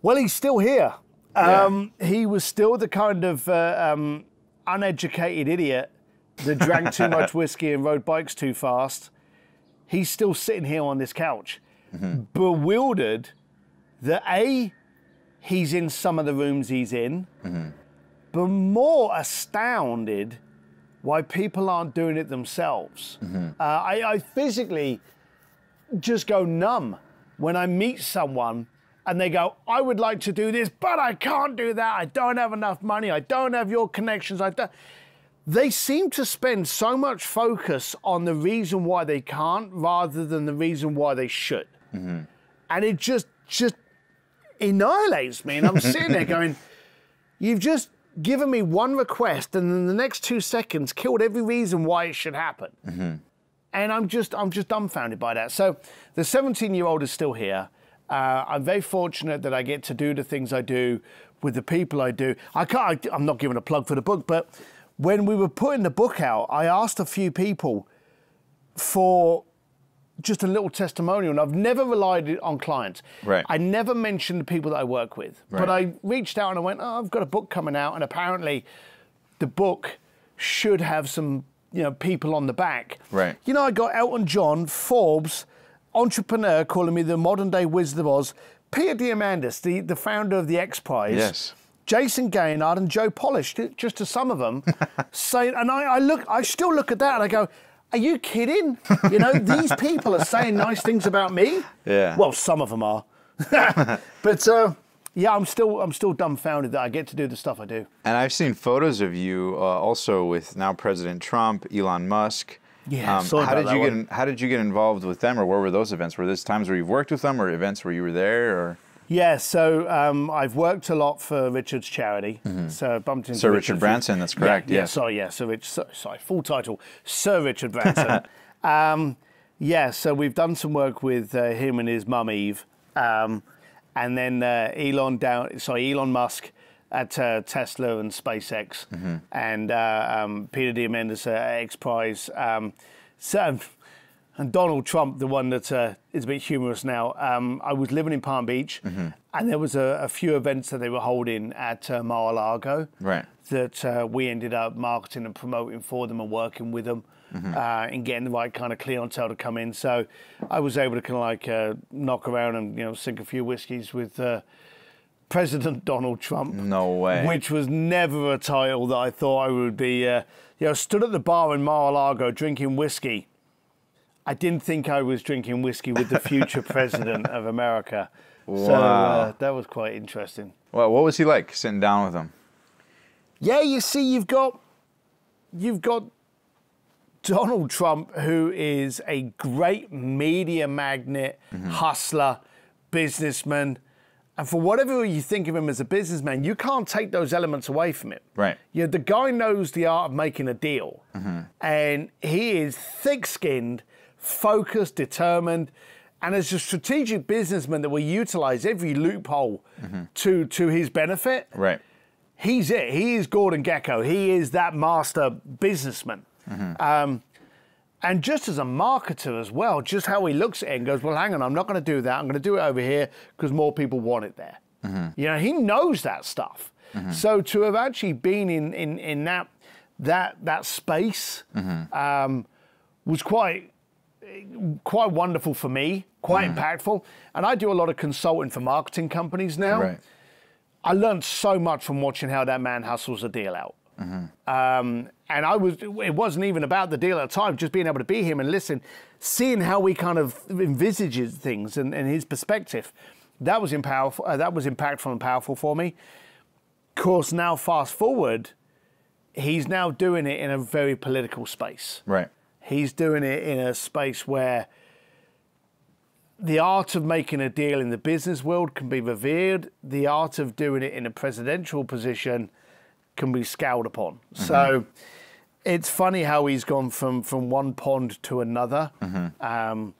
well, he's still here. Yeah. Um, he was still the kind of uh, um, uneducated idiot that drank too much whiskey and rode bikes too fast. He's still sitting here on this couch, bewildered that A, he's in some of the rooms he's in, but more astounded why people aren't doing it themselves. Uh, I, I physically just go numb when I meet someone and they go, I would like to do this, but I can't do that. I don't have enough money. I don't have your connections. I don't. They seem to spend so much focus on the reason why they can't rather than the reason why they should. Mm-hmm. And it just just annihilates me. And I'm sitting there going, You've just given me one request and in the next two seconds killed every reason why it should happen. Mm-hmm. And I'm just I'm just dumbfounded by that. So the 17 year old is still here. Uh, I'm very fortunate that I get to do the things I do with the people I do. I can't. I'm not giving a plug for the book, but when we were putting the book out, I asked a few people for just a little testimonial, and I've never relied on clients. Right. I never mentioned the people that I work with, right. but I reached out and I went, "Oh, I've got a book coming out," and apparently, the book should have some, you know, people on the back. Right. You know, I got Elton John, Forbes, entrepreneur calling me the modern day Wizard of Oz, Peter Diamandis, the, the founder of the X Prize. Yes. Jayson Gaignard and Joe Polish, just to some of them, saying, and I, I look, I still look at that and I go, are you kidding? You know, these people are saying nice things about me. Yeah. Well, some of them are, but uh, yeah, I'm still, I'm still dumbfounded that I get to do the stuff I do. And I've seen photos of you uh, also with now President Trump, Elon Musk. Yeah, Um, how did you get? In, how did you get involved with them, or where were those events? Were this times where you've worked with them, or events where you were there, or Yeah, so um, I've worked a lot for Richard's charity. So I bumped into Mm-hmm. Sir Richard few- Branson, that's correct, Yeah, yeah, sorry, yeah, Sir Rich, so- sorry, full title, Sir Richard Branson. um, yeah, so we've done some work with uh, him and his mum Eve, um, and then uh, Elon down, sorry, Elon Musk at uh, Tesla and SpaceX, Mm-hmm. and uh, um, Peter Diamandis at X Prize. Um, so. And Donald Trump, the one that uh, is a bit humorous now. Um, I was living in Palm Beach, Mm-hmm. and there was a, a few events that they were holding at uh, Mar-a-Lago Right. that uh, we ended up marketing and promoting for them and working with them Mm-hmm. uh, and getting the right kind of clientele to come in. So I was able to kind of like uh, knock around and you know sink a few whiskeys with uh, President Donald Trump. No way. Which was never a title that I thought I would be. Uh, you know, stood at the bar in Mar-a-Lago drinking whiskey. I didn't think I was drinking whiskey with the future president of America. So uh, Wow. that was quite interesting. well, what was he like sitting down with him? Yeah, you see, you've got you've got Donald Trump, who is a great media magnet, hustler, businessman. And for whatever you think of him as a businessman, you can't take those elements away from him. Right. You know, the guy knows the art of making a deal. Mm-hmm. And he is thick skinned, focused, determined. And as a strategic businessman that will utilize every loophole mm-hmm. to, to his benefit, Right. he's it. He is Gordon Gekko. He is that master businessman. Mm-hmm. Um, and just as a marketer as well, just how he looks at it and goes, well, hang on, I'm not going to do that. I'm going to do it over here because more people want it there. Mm-hmm. You know, he knows that stuff. Mm-hmm. So to have actually been in, in, in that, that, that space mm-hmm. um, was quite quite wonderful for me, quite impactful. And I do a lot of consulting for marketing companies now. Right. I learned so much from watching how that man hustles a deal out. Um, and I was, it wasn't even about the deal at the time, just being able to be him and listen, seeing how he kind of envisages things and, and his perspective. That was, empowerful, uh, that was impactful and powerful for me. Of course, now fast forward, he's now doing it in a very political space. Right. He's doing it in a space where the art of making a deal in the business world can be revered. The art of doing it in a presidential position can be scowled upon. So it's funny how he's gone from, from one pond to another. Um,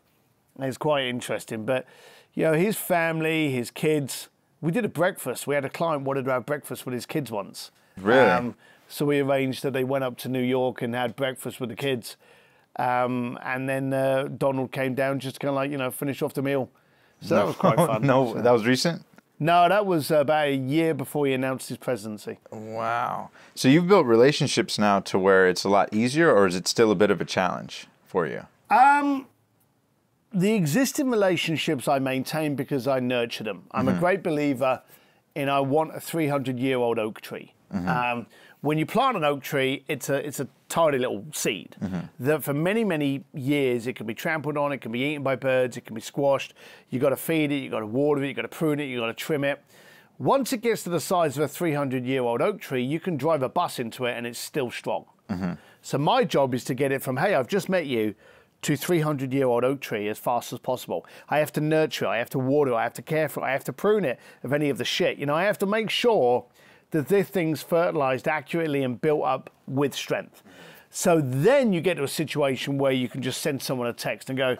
it's quite interesting. But, you know, his family, his kids, we did a breakfast. We had a client wanted to have breakfast with his kids once. Really? so we arranged that they went up to New York and had breakfast with the kids. Um, and then uh, Donald came down just to kind of like, you know, finish off the meal. So that was quite fun. no, So- that was recent. No, that was about a year before he announced his presidency. Wow. So you've built relationships now to where it's a lot easier, or is it still a bit of a challenge for you? Um, the existing relationships I maintain because I nurture them. I'm a mm-hmm. great believer in I want a 300 year old oak tree. Mm-hmm. Um, when you plant an oak tree, it's a it's a tiny little seed mm-hmm. that for many many years it can be trampled on, it can be eaten by birds, it can be squashed. You've got to feed it, you've got to water it, you've got to prune it, you've got to trim it. Once it gets to the size of a 300 year old oak tree, you can drive a bus into it and it's still strong. Mm-hmm. So my job is to get it from hey, I've just met you to 300 year old oak tree as fast as possible. I have to nurture it, I have to water it, I have to care for it, I have to prune it of any of the shit. You know, I have to make sure that this thing's fertilized accurately and built up with strength. So then you get to a situation where you can just send someone a text and go,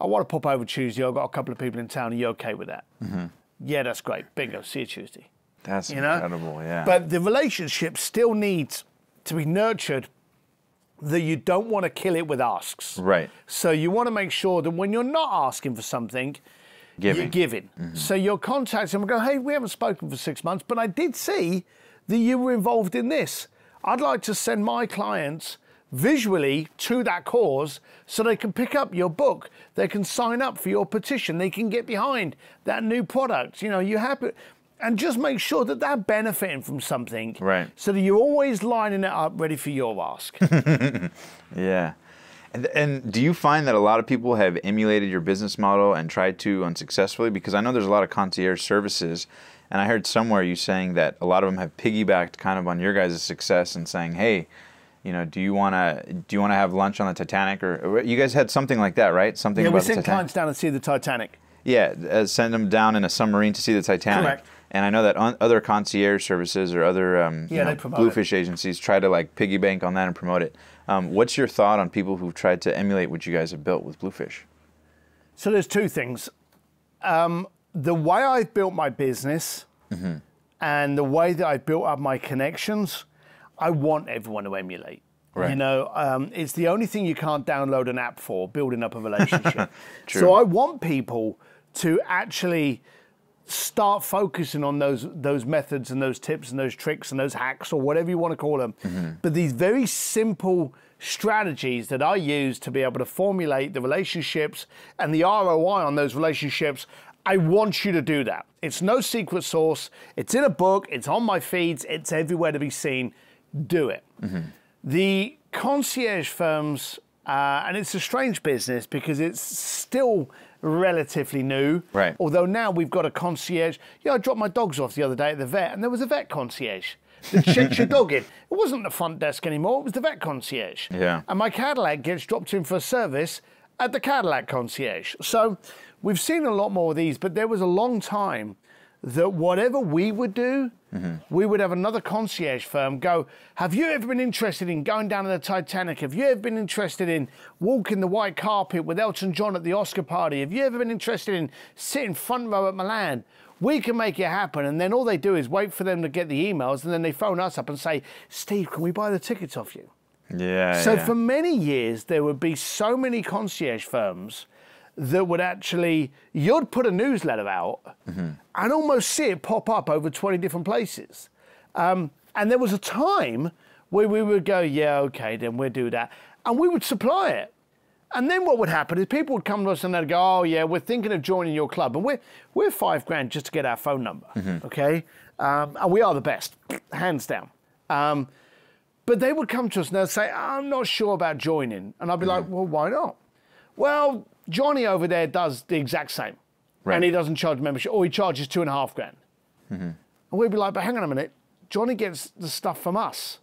I want to pop over Tuesday. I've got a couple of people in town. Are you okay with that? Mm-hmm. Yeah, that's great. Bingo. See you Tuesday. That's You know? incredible. Yeah. But the relationship still needs to be nurtured that you don't want to kill it with asks. Right. So you want to make sure that when you're not asking for something, Giving. you're giving. Mm-hmm. So you're contacting them and go, hey, we haven't spoken for six months, but I did see that you were involved in this. I'd like to send my clients visually to that cause so they can pick up your book, they can sign up for your petition, they can get behind that new product. You know, you happy and just make sure that they're benefiting from something. Right. So that you're always lining it up ready for your ask. Yeah. And, and do you find that a lot of people have emulated your business model and tried to unsuccessfully? Because I know there's a lot of concierge services, and I heard somewhere you saying that a lot of them have piggybacked kind of on your guys' success and saying, "Hey, you know, do you want to do you want to have lunch on the Titanic?" Or, or you guys had something like that, right? Something yeah, about we Titanic. clients down and see the Titanic. Yeah, uh, send them down in a submarine to see the Titanic. Correct. And I know that other concierge services or other um, you Yeah, know, they promote bluefish agencies try to like piggy bank on that and promote it. Um, what's your thought on people who've tried to emulate what you guys have built with Bluefish? So there's two things. Um, the way I've built my business and the way that I've built up my connections, I want everyone to emulate. You know, um, it's the only thing you can't download an app for, building up a relationship. True. So I want people to actually start focusing on those those methods and those tips and those tricks and those hacks or whatever you want to call them. But these very simple strategies that I use to be able to formulate the relationships and the ROI on those relationships. I want you to do that. It's no secret sauce. It's in a book. It's on my feeds. It's everywhere to be seen. Do it. The concierge firms, uh, and it's a strange business because it's still relatively new. Right. Although now we've got a concierge. Yeah, I dropped my dogs off the other day at the vet, and there was a vet concierge that checks your dog in. It wasn't the front desk anymore, it was the vet concierge. Yeah. And my Cadillac gets dropped in for a service at the Cadillac concierge. So we've seen a lot more of these, but there was a long time that whatever we would do, we would have another concierge firm go, Have you ever been interested in going down to the Titanic? Have you ever been interested in walking the white carpet with Elton John at the Oscar party? Have you ever been interested in sitting front row at Milan? We can make it happen. And then all they do is wait for them to get the emails and then they phone us up and say, Steve, can we buy the tickets off you? Yeah. So yeah. for many years, there would be so many concierge firms that would actually, you'd put a newsletter out and almost see it pop up over 20 different places. Um, and there was a time where we would go, yeah, okay, then we'll do that. And we would supply it. And then what would happen is people would come to us and they'd go, oh, yeah, we're thinking of joining your club. And we're, we're five grand just to get our phone number, okay? Um, and we are the best, hands down. Um, but they would come to us and they'd say, I'm not sure about joining. And I'd be like, well, why not? Well, Johnny over there does the exact same. Right. And he doesn't charge membership, or he charges two and a half grand. Mm-hmm. And we'd be like, but hang on a minute, Johnny gets the stuff from us.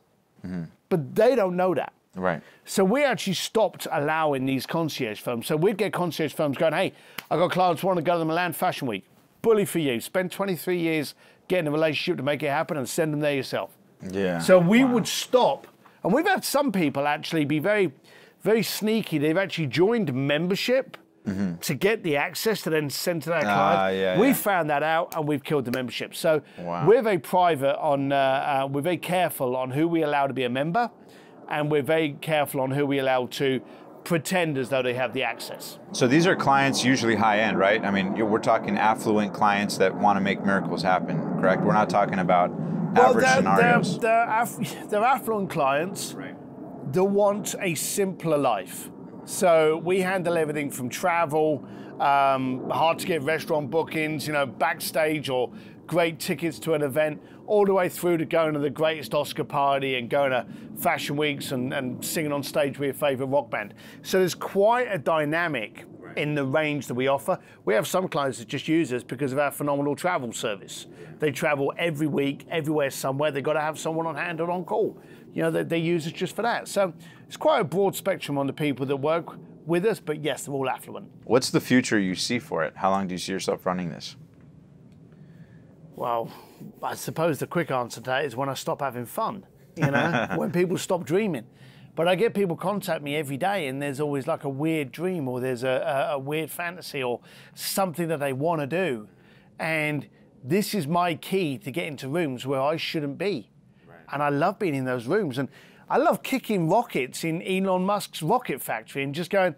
Mm-hmm. But they don't know that. Right. So we actually stopped allowing these concierge firms. So we'd get concierge firms going, hey, I got clients who want to go to the Milan Fashion Week. Bully for you. Spend 23 years getting a relationship to make it happen and send them there yourself. Yeah. So we would stop. And we've had some people actually be very, very sneaky. They've actually joined membership to get the access to then send to their Mm-hmm. Ah, clients. yeah, we yeah. found that out and we've killed the membership. So Wow. we're very private on, uh, uh, we're very careful on who we allow to be a member. And we're very careful on who we allow to pretend as though they have the access. So these are clients usually high end, right? I mean, we're talking affluent clients that want to make miracles happen, correct? We're not talking about average they're, scenarios. They're, they're, aff- they're affluent clients that want a simpler life. So we handle everything from travel, um, hard to get restaurant bookings, you know, backstage or great tickets to an event, all the way through to going to the greatest Oscar party and going to fashion weeks and, and singing on stage with your favorite rock band. So there's quite a dynamic in the range that we offer. We have some clients that just use us because of our phenomenal travel service. They travel every week, everywhere, somewhere. They've got to have someone on hand or on call. You know, they, they use us just for that. So it's quite a broad spectrum on the people that work with us, but yes, they're all affluent. What's the future you see for it? How long do you see yourself running this? Well, I suppose the quick answer to that is when I stop having fun. You know, when people stop dreaming. But I get people contact me every day, and there's always like a weird dream, or there's a, a, a weird fantasy, or something that they want to do, and this is my key to get into rooms where I shouldn't be. And I love being in those rooms. And I love kicking rockets in Elon Musk's rocket factory and just going,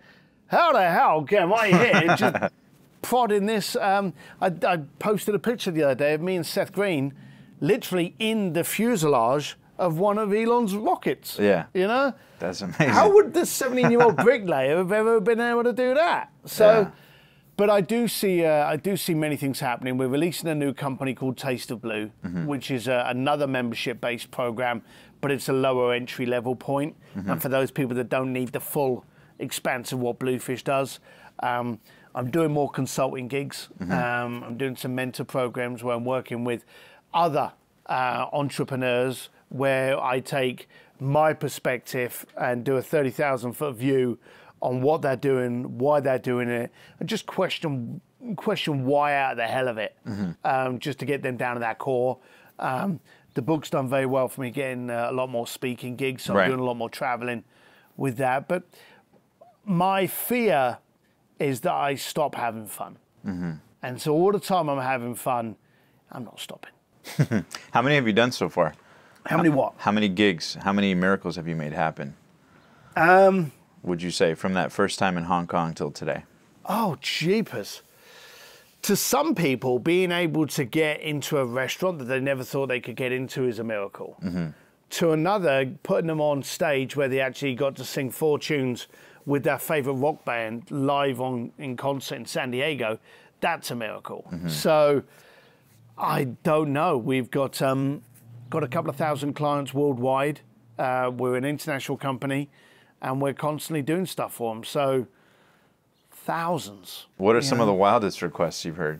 how the hell am I here? just prodding this. Um, I, I posted a picture the other day of me and Seth Green literally in the fuselage of one of Elon's rockets. Yeah. You know? That's amazing. How would this 17 year old bricklayer have ever been able to do that? So, Yeah. But I do see, uh, I do see many things happening. We're releasing a new company called Taste of Blue, which is uh, another membership based program, but it's a lower entry level point. And for those people that don't need the full expanse of what Bluefish does, um, I'm doing more consulting gigs. Um, I'm doing some mentor programs where I'm working with other uh, entrepreneurs where I take my perspective and do a 30,000 foot view on what they're doing, why they're doing it, and just question question why out of the hell of it, um, just to get them down to that core. Um, the book's done very well for me, getting uh, a lot more speaking gigs, so Right. I'm doing a lot more traveling with that. But my fear is that I stop having fun, and so all the time I'm having fun, I'm not stopping. How many have you done so far? How many what? How many gigs? How many miracles have you made happen? Um, Would you say from that first time in Hong Kong till today? Oh, jeepers. To some people, being able to get into a restaurant that they never thought they could get into is a miracle. To another, putting them on stage where they actually got to sing four tunes with their favorite rock band live on in concert in San Diego, that's a miracle. So I don't know. We've got um, got a couple of thousand clients worldwide. Uh, we're an international company, and we're constantly doing stuff for them. So thousands. What are some of the wildest requests you've heard?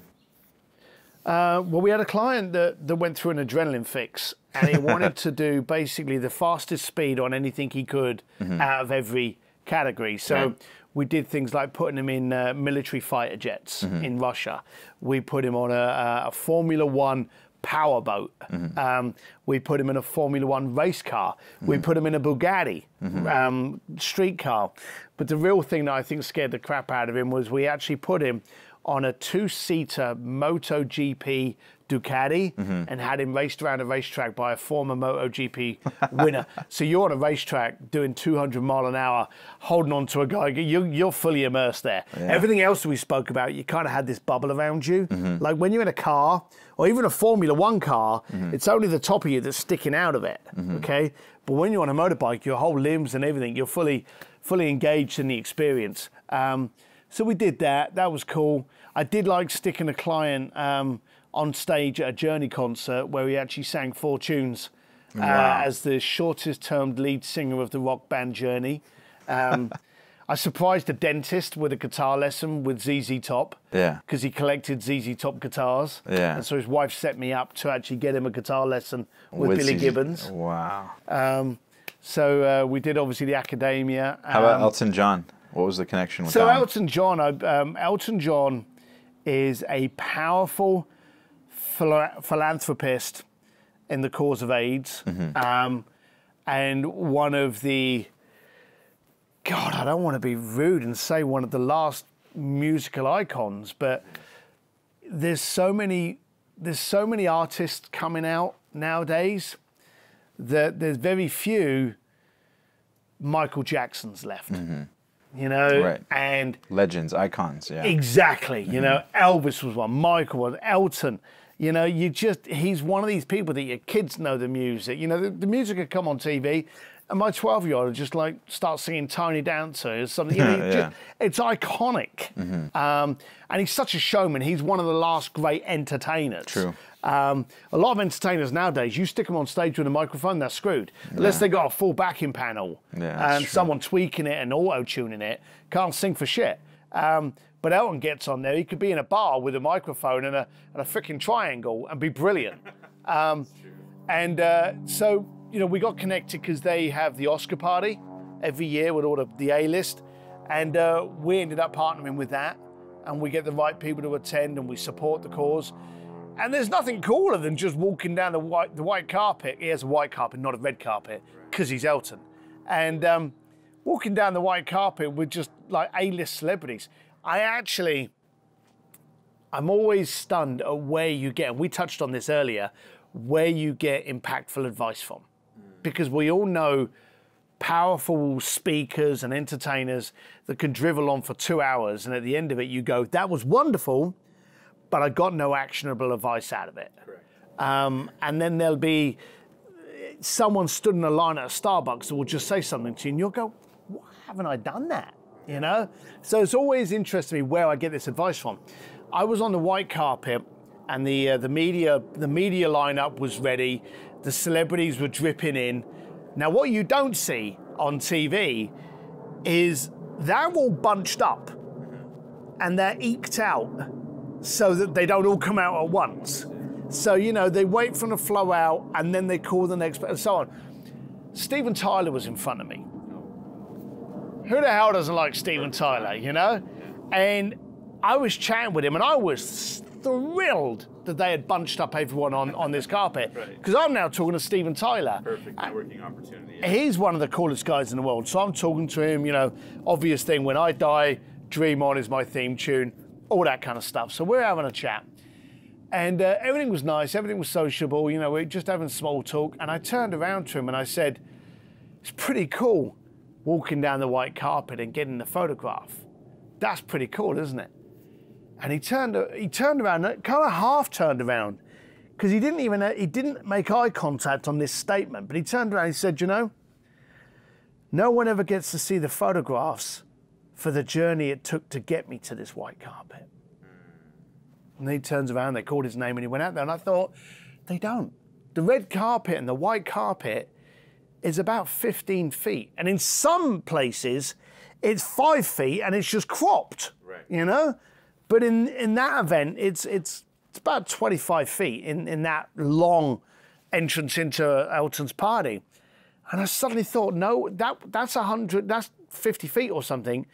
Uh, well, we had a client that, that went through an adrenaline fix, and he wanted to do basically the fastest speed on anything he could out of every category. So Right. we did things like putting him in uh, military fighter jets in Russia. We put him on a, a Formula One powerboat. Um, we put him in a Formula One race car. We put him in a Bugatti um, street car. But the real thing that I think scared the crap out of him was we actually put him on a two-seater MotoGP Ducati and had him raced around a racetrack by a former MotoGP winner. so you're on a racetrack doing 200 mile an hour, holding on to a guy. You're, you're fully immersed there. Everything else we spoke about, you kind of had this bubble around you. Like when you're in a car or even a Formula One car, it's only the top of you that's sticking out of it. Okay, but when you're on a motorbike, your whole limbs and everything, you're fully, fully engaged in the experience. Um, so we did that. That was cool. I did like sticking a client um, on stage at a Journey concert where he actually sang four tunes uh, as the shortest termed lead singer of the rock band Journey. Um, I surprised a dentist with a guitar lesson with ZZ Top. Yeah. Because he collected ZZ Top guitars. Yeah. And so his wife set me up to actually get him a guitar lesson with, Billy CZ Gibbons. Wow. Um, so uh, we did obviously the Accademia. How about um, Elton John? What was the connection with so that? one? Elton John, I- um, Elton John is a powerful phila- philanthropist in the cause of AIDS, Mm-hmm. um, and one of the God, I don't want to be rude and say one of the last musical icons, but there's so many there's so many artists coming out nowadays that there's very few Michael Jacksons left. You know, Mm-hmm. Right. and Legends, icons, yeah. Exactly. You know, Elvis was one, Michael was, Elton. You know, you just, he's one of these people that your kids know the music. You know, the, the music would come on TV, and my 12 year old would just like start singing Tiny Dancer or something. You know, Yeah. just- it's iconic. Um, and he's such a showman. He's one of the last great entertainers. True. Um, a lot of entertainers nowadays, you stick them on stage with a microphone, they're screwed. Unless they got a full backing panel Yeah, and true. someone tweaking it and auto tuning it, can't sing for shit. Um, but Elton gets on there, he could be in a bar with a microphone and a, and a freaking triangle and be brilliant. Um, and uh, so, you know, we got connected because they have the Oscar party every year with all of the A list. And uh, we ended up partnering with that. And we get the right people to attend and we support the cause. And there's nothing cooler than just walking down the white the white carpet. He has a white carpet, not a red carpet, because he's Elton. And um, walking down the white carpet with just like A-list celebrities. I actually, I'm always stunned at where you get. And we touched on this earlier, where you get impactful advice from, because we all know powerful speakers and entertainers that can drivel on for two hours, and at the end of it, you go, "That was wonderful." but I got no actionable advice out of it. Um, and then there'll be someone stood in a line at a Starbucks that will just say something to you, and you'll go, "Why haven't I done that?" You know. So it's always interested me where I get this advice from. I was on the white carpet, and the uh, the media the media lineup was ready. The celebrities were dripping in. Now, what you don't see on TV is they're all bunched up, and they're eked out so that they don't all come out at once. So, you know, they wait for the flow out and then they call the next, and so on. Steven Tyler was in front of me. Who the hell doesn't like Steven Tyler, you know? And I was chatting with him and I was thrilled that they had bunched up everyone on, on this carpet. Because Right. I'm now talking to Steven Tyler. Perfect networking opportunity. He's one of the coolest guys in the world. So I'm talking to him, you know, obvious thing, when I die, Dream On is my theme tune, all that kind of stuff. So we're having a chat. And uh, everything was nice, everything was sociable, you know, we're just having small talk. And I turned around to him and I said, It's pretty cool walking down the white carpet and getting the photograph. That's pretty cool, isn't it? And he turned, he turned around, uh, kind of half turned around, because he didn't even uh, he didn't make eye contact on this statement. But he turned around and he said, "You know, no one ever gets to see the photographs for the journey it took to get me to this white carpet." And he turns around, they called his name, and he went out there. And I thought, they don't. The red carpet and the white carpet is about 15 feet, and in some places, it's five feet, and it's just cropped. Right. You know, but in in that event, it's it's it's about 25 feet in in that long entrance into Elton's party. And I suddenly thought, no, that that's 100, that's 50 feet or something.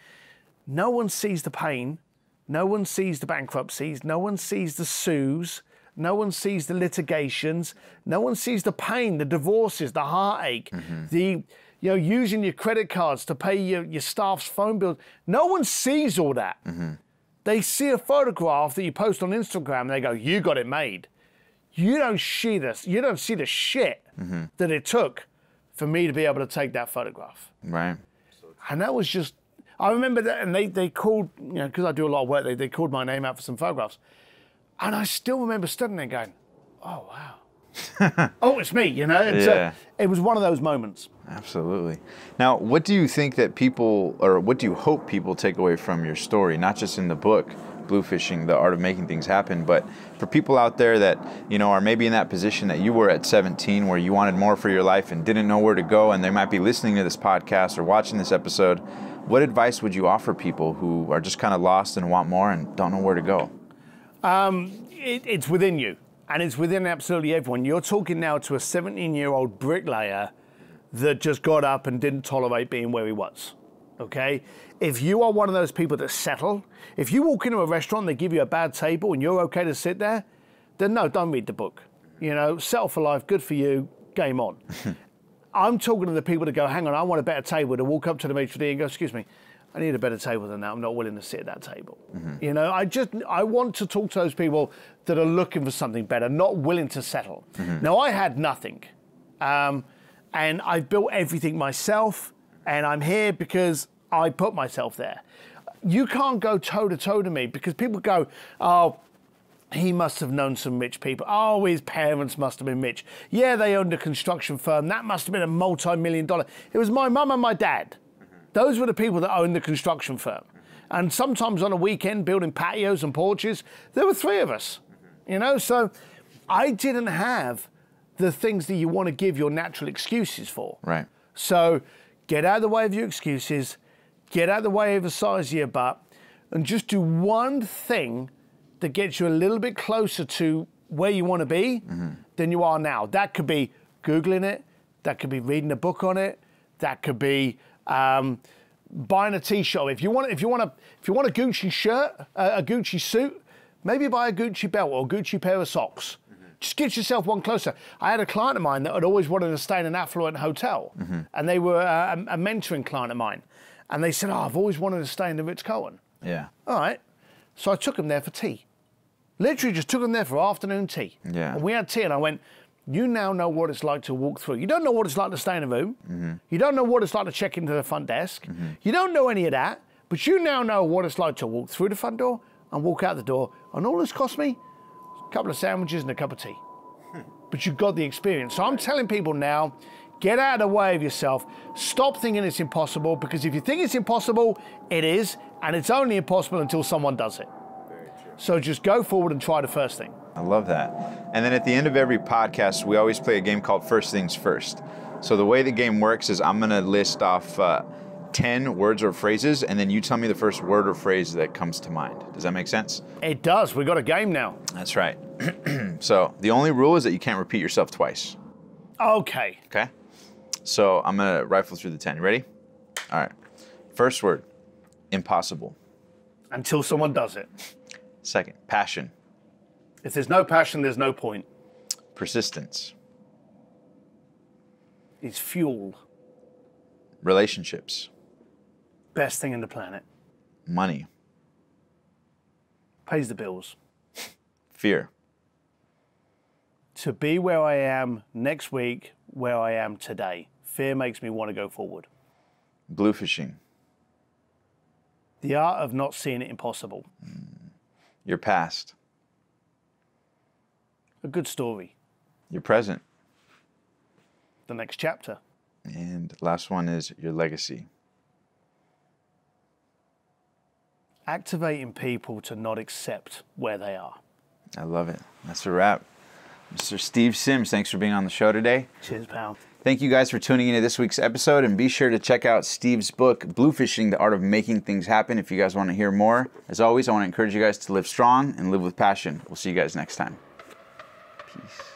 No one sees the pain. No one sees the bankruptcies. No one sees the sues. No one sees the litigations. No one sees the pain, the divorces, the heartache, mm-hmm. the you know using your credit cards to pay your, your staff's phone bill. No one sees all that. Mm-hmm. They see a photograph that you post on Instagram and they go, "You got it made." You don't see this. You don't see the shit mm-hmm. that it took for me to be able to take that photograph. Right. And that was just, I remember that, and they, they called, you know, because I do a lot of work, they, they called my name out for some photographs. And I still remember standing there going, oh, wow. oh, it's me, you know? And so Yeah. it was one of those moments. Absolutely. Now, what do you think that people, or what do you hope people take away from your story, not just in the book, Bluefishing, The Art of Making Things Happen, but for people out there that, you know, are maybe in that position that you were at 17 where you wanted more for your life and didn't know where to go, and they might be listening to this podcast or watching this episode, what advice would you offer people who are just kind of lost and want more and don't know where to go? Um, it, it's within you, and it's within absolutely everyone. You're talking now to a 17 year old bricklayer that just got up and didn't tolerate being where he was. Okay? If you are one of those people that settle, if you walk into a restaurant and they give you a bad table and you're okay to sit there, then no, don't read the book. You know, settle for life, good for you, game on. I'm talking to the people that go, hang on, I want a better table, to walk up to the maitre d' and go, excuse me, I need a better table than that. I'm not willing to sit at that table. You know, I just, I want to talk to those people that are looking for something better, not willing to settle. Now, I had nothing. Um, and I built everything myself, and I'm here because I put myself there. You can't go toe to toe to me because people go, oh, he must have known some rich people. Oh, his parents must have been rich. Yeah, they owned a construction firm. That must have been a multi million dollar. It was my mum and my dad. Those were the people that owned the construction firm. And sometimes on a weekend, building patios and porches, there were three of us. You know, so I didn't have the things that you want to give your natural excuses for. Right. So get out of the way of your excuses, get out of the way of the size of your butt, and just do one thing that gets you a little bit closer to where you want to be mm-hmm. than you are now. That could be Googling it, that could be reading a book on it, that could be um, buying a t-shirt. If you want, if you want a, if you want a Gucci shirt, a, a Gucci suit, maybe buy a Gucci belt or a Gucci pair of socks. Just get yourself one closer. I had a client of mine that had always wanted to stay in an affluent hotel, and they were uh, a, a mentoring client of mine. And they said, Oh, I've always wanted to stay in the Ritz Carlton. Yeah. All right. So I took them there for tea. Literally just took them there for afternoon tea. Yeah. And we had tea, and I went, You now know what it's like to walk through. You don't know what it's like to stay in a room. Mm-hmm. You don't know what it's like to check into the front desk. Mm-hmm. You don't know any of that, but you now know what it's like to walk through the front door and walk out the door. And all this cost me a couple of sandwiches and a cup of tea. But you've got the experience. So I'm telling people now, get out of the way of yourself. Stop thinking it's impossible because if you think it's impossible, it is, and it's only impossible until someone does it. So just go forward and try the first thing. I love that. And then at the end of every podcast, we always play a game called First Things First. So the way the game works is I'm going to list off uh, 10 words or phrases, and then you tell me the first word or phrase that comes to mind. Does that make sense? It does. We got a game now. That's right. so the only rule is that you can't repeat yourself twice. Okay. Okay? So I'm going to rifle through the 10. You ready? All right. First word impossible. Until someone does it. Second, passion, If there's no passion, there's no point. persistence, It's fuel. relationships, Best thing in the planet. money, Pays the bills. fear, To be where I am next week, where I am today. Fear makes me want to go forward. blue fishing, The art of not seeing it impossible. your past, A good story. your present, The next chapter. and last one is your legacy. Activating people to not accept where they are. I love it. That's a wrap. Mr. Steve Sims, thanks for being on the show today. Cheers, pal. Thank you guys for tuning into this week's episode, and be sure to check out Steve's book, Bluefishing: The Art of Making Things Happen, if you guys want to hear more. As always, I want to encourage you guys to live strong and live with passion. We'll see you guys next time. Peace.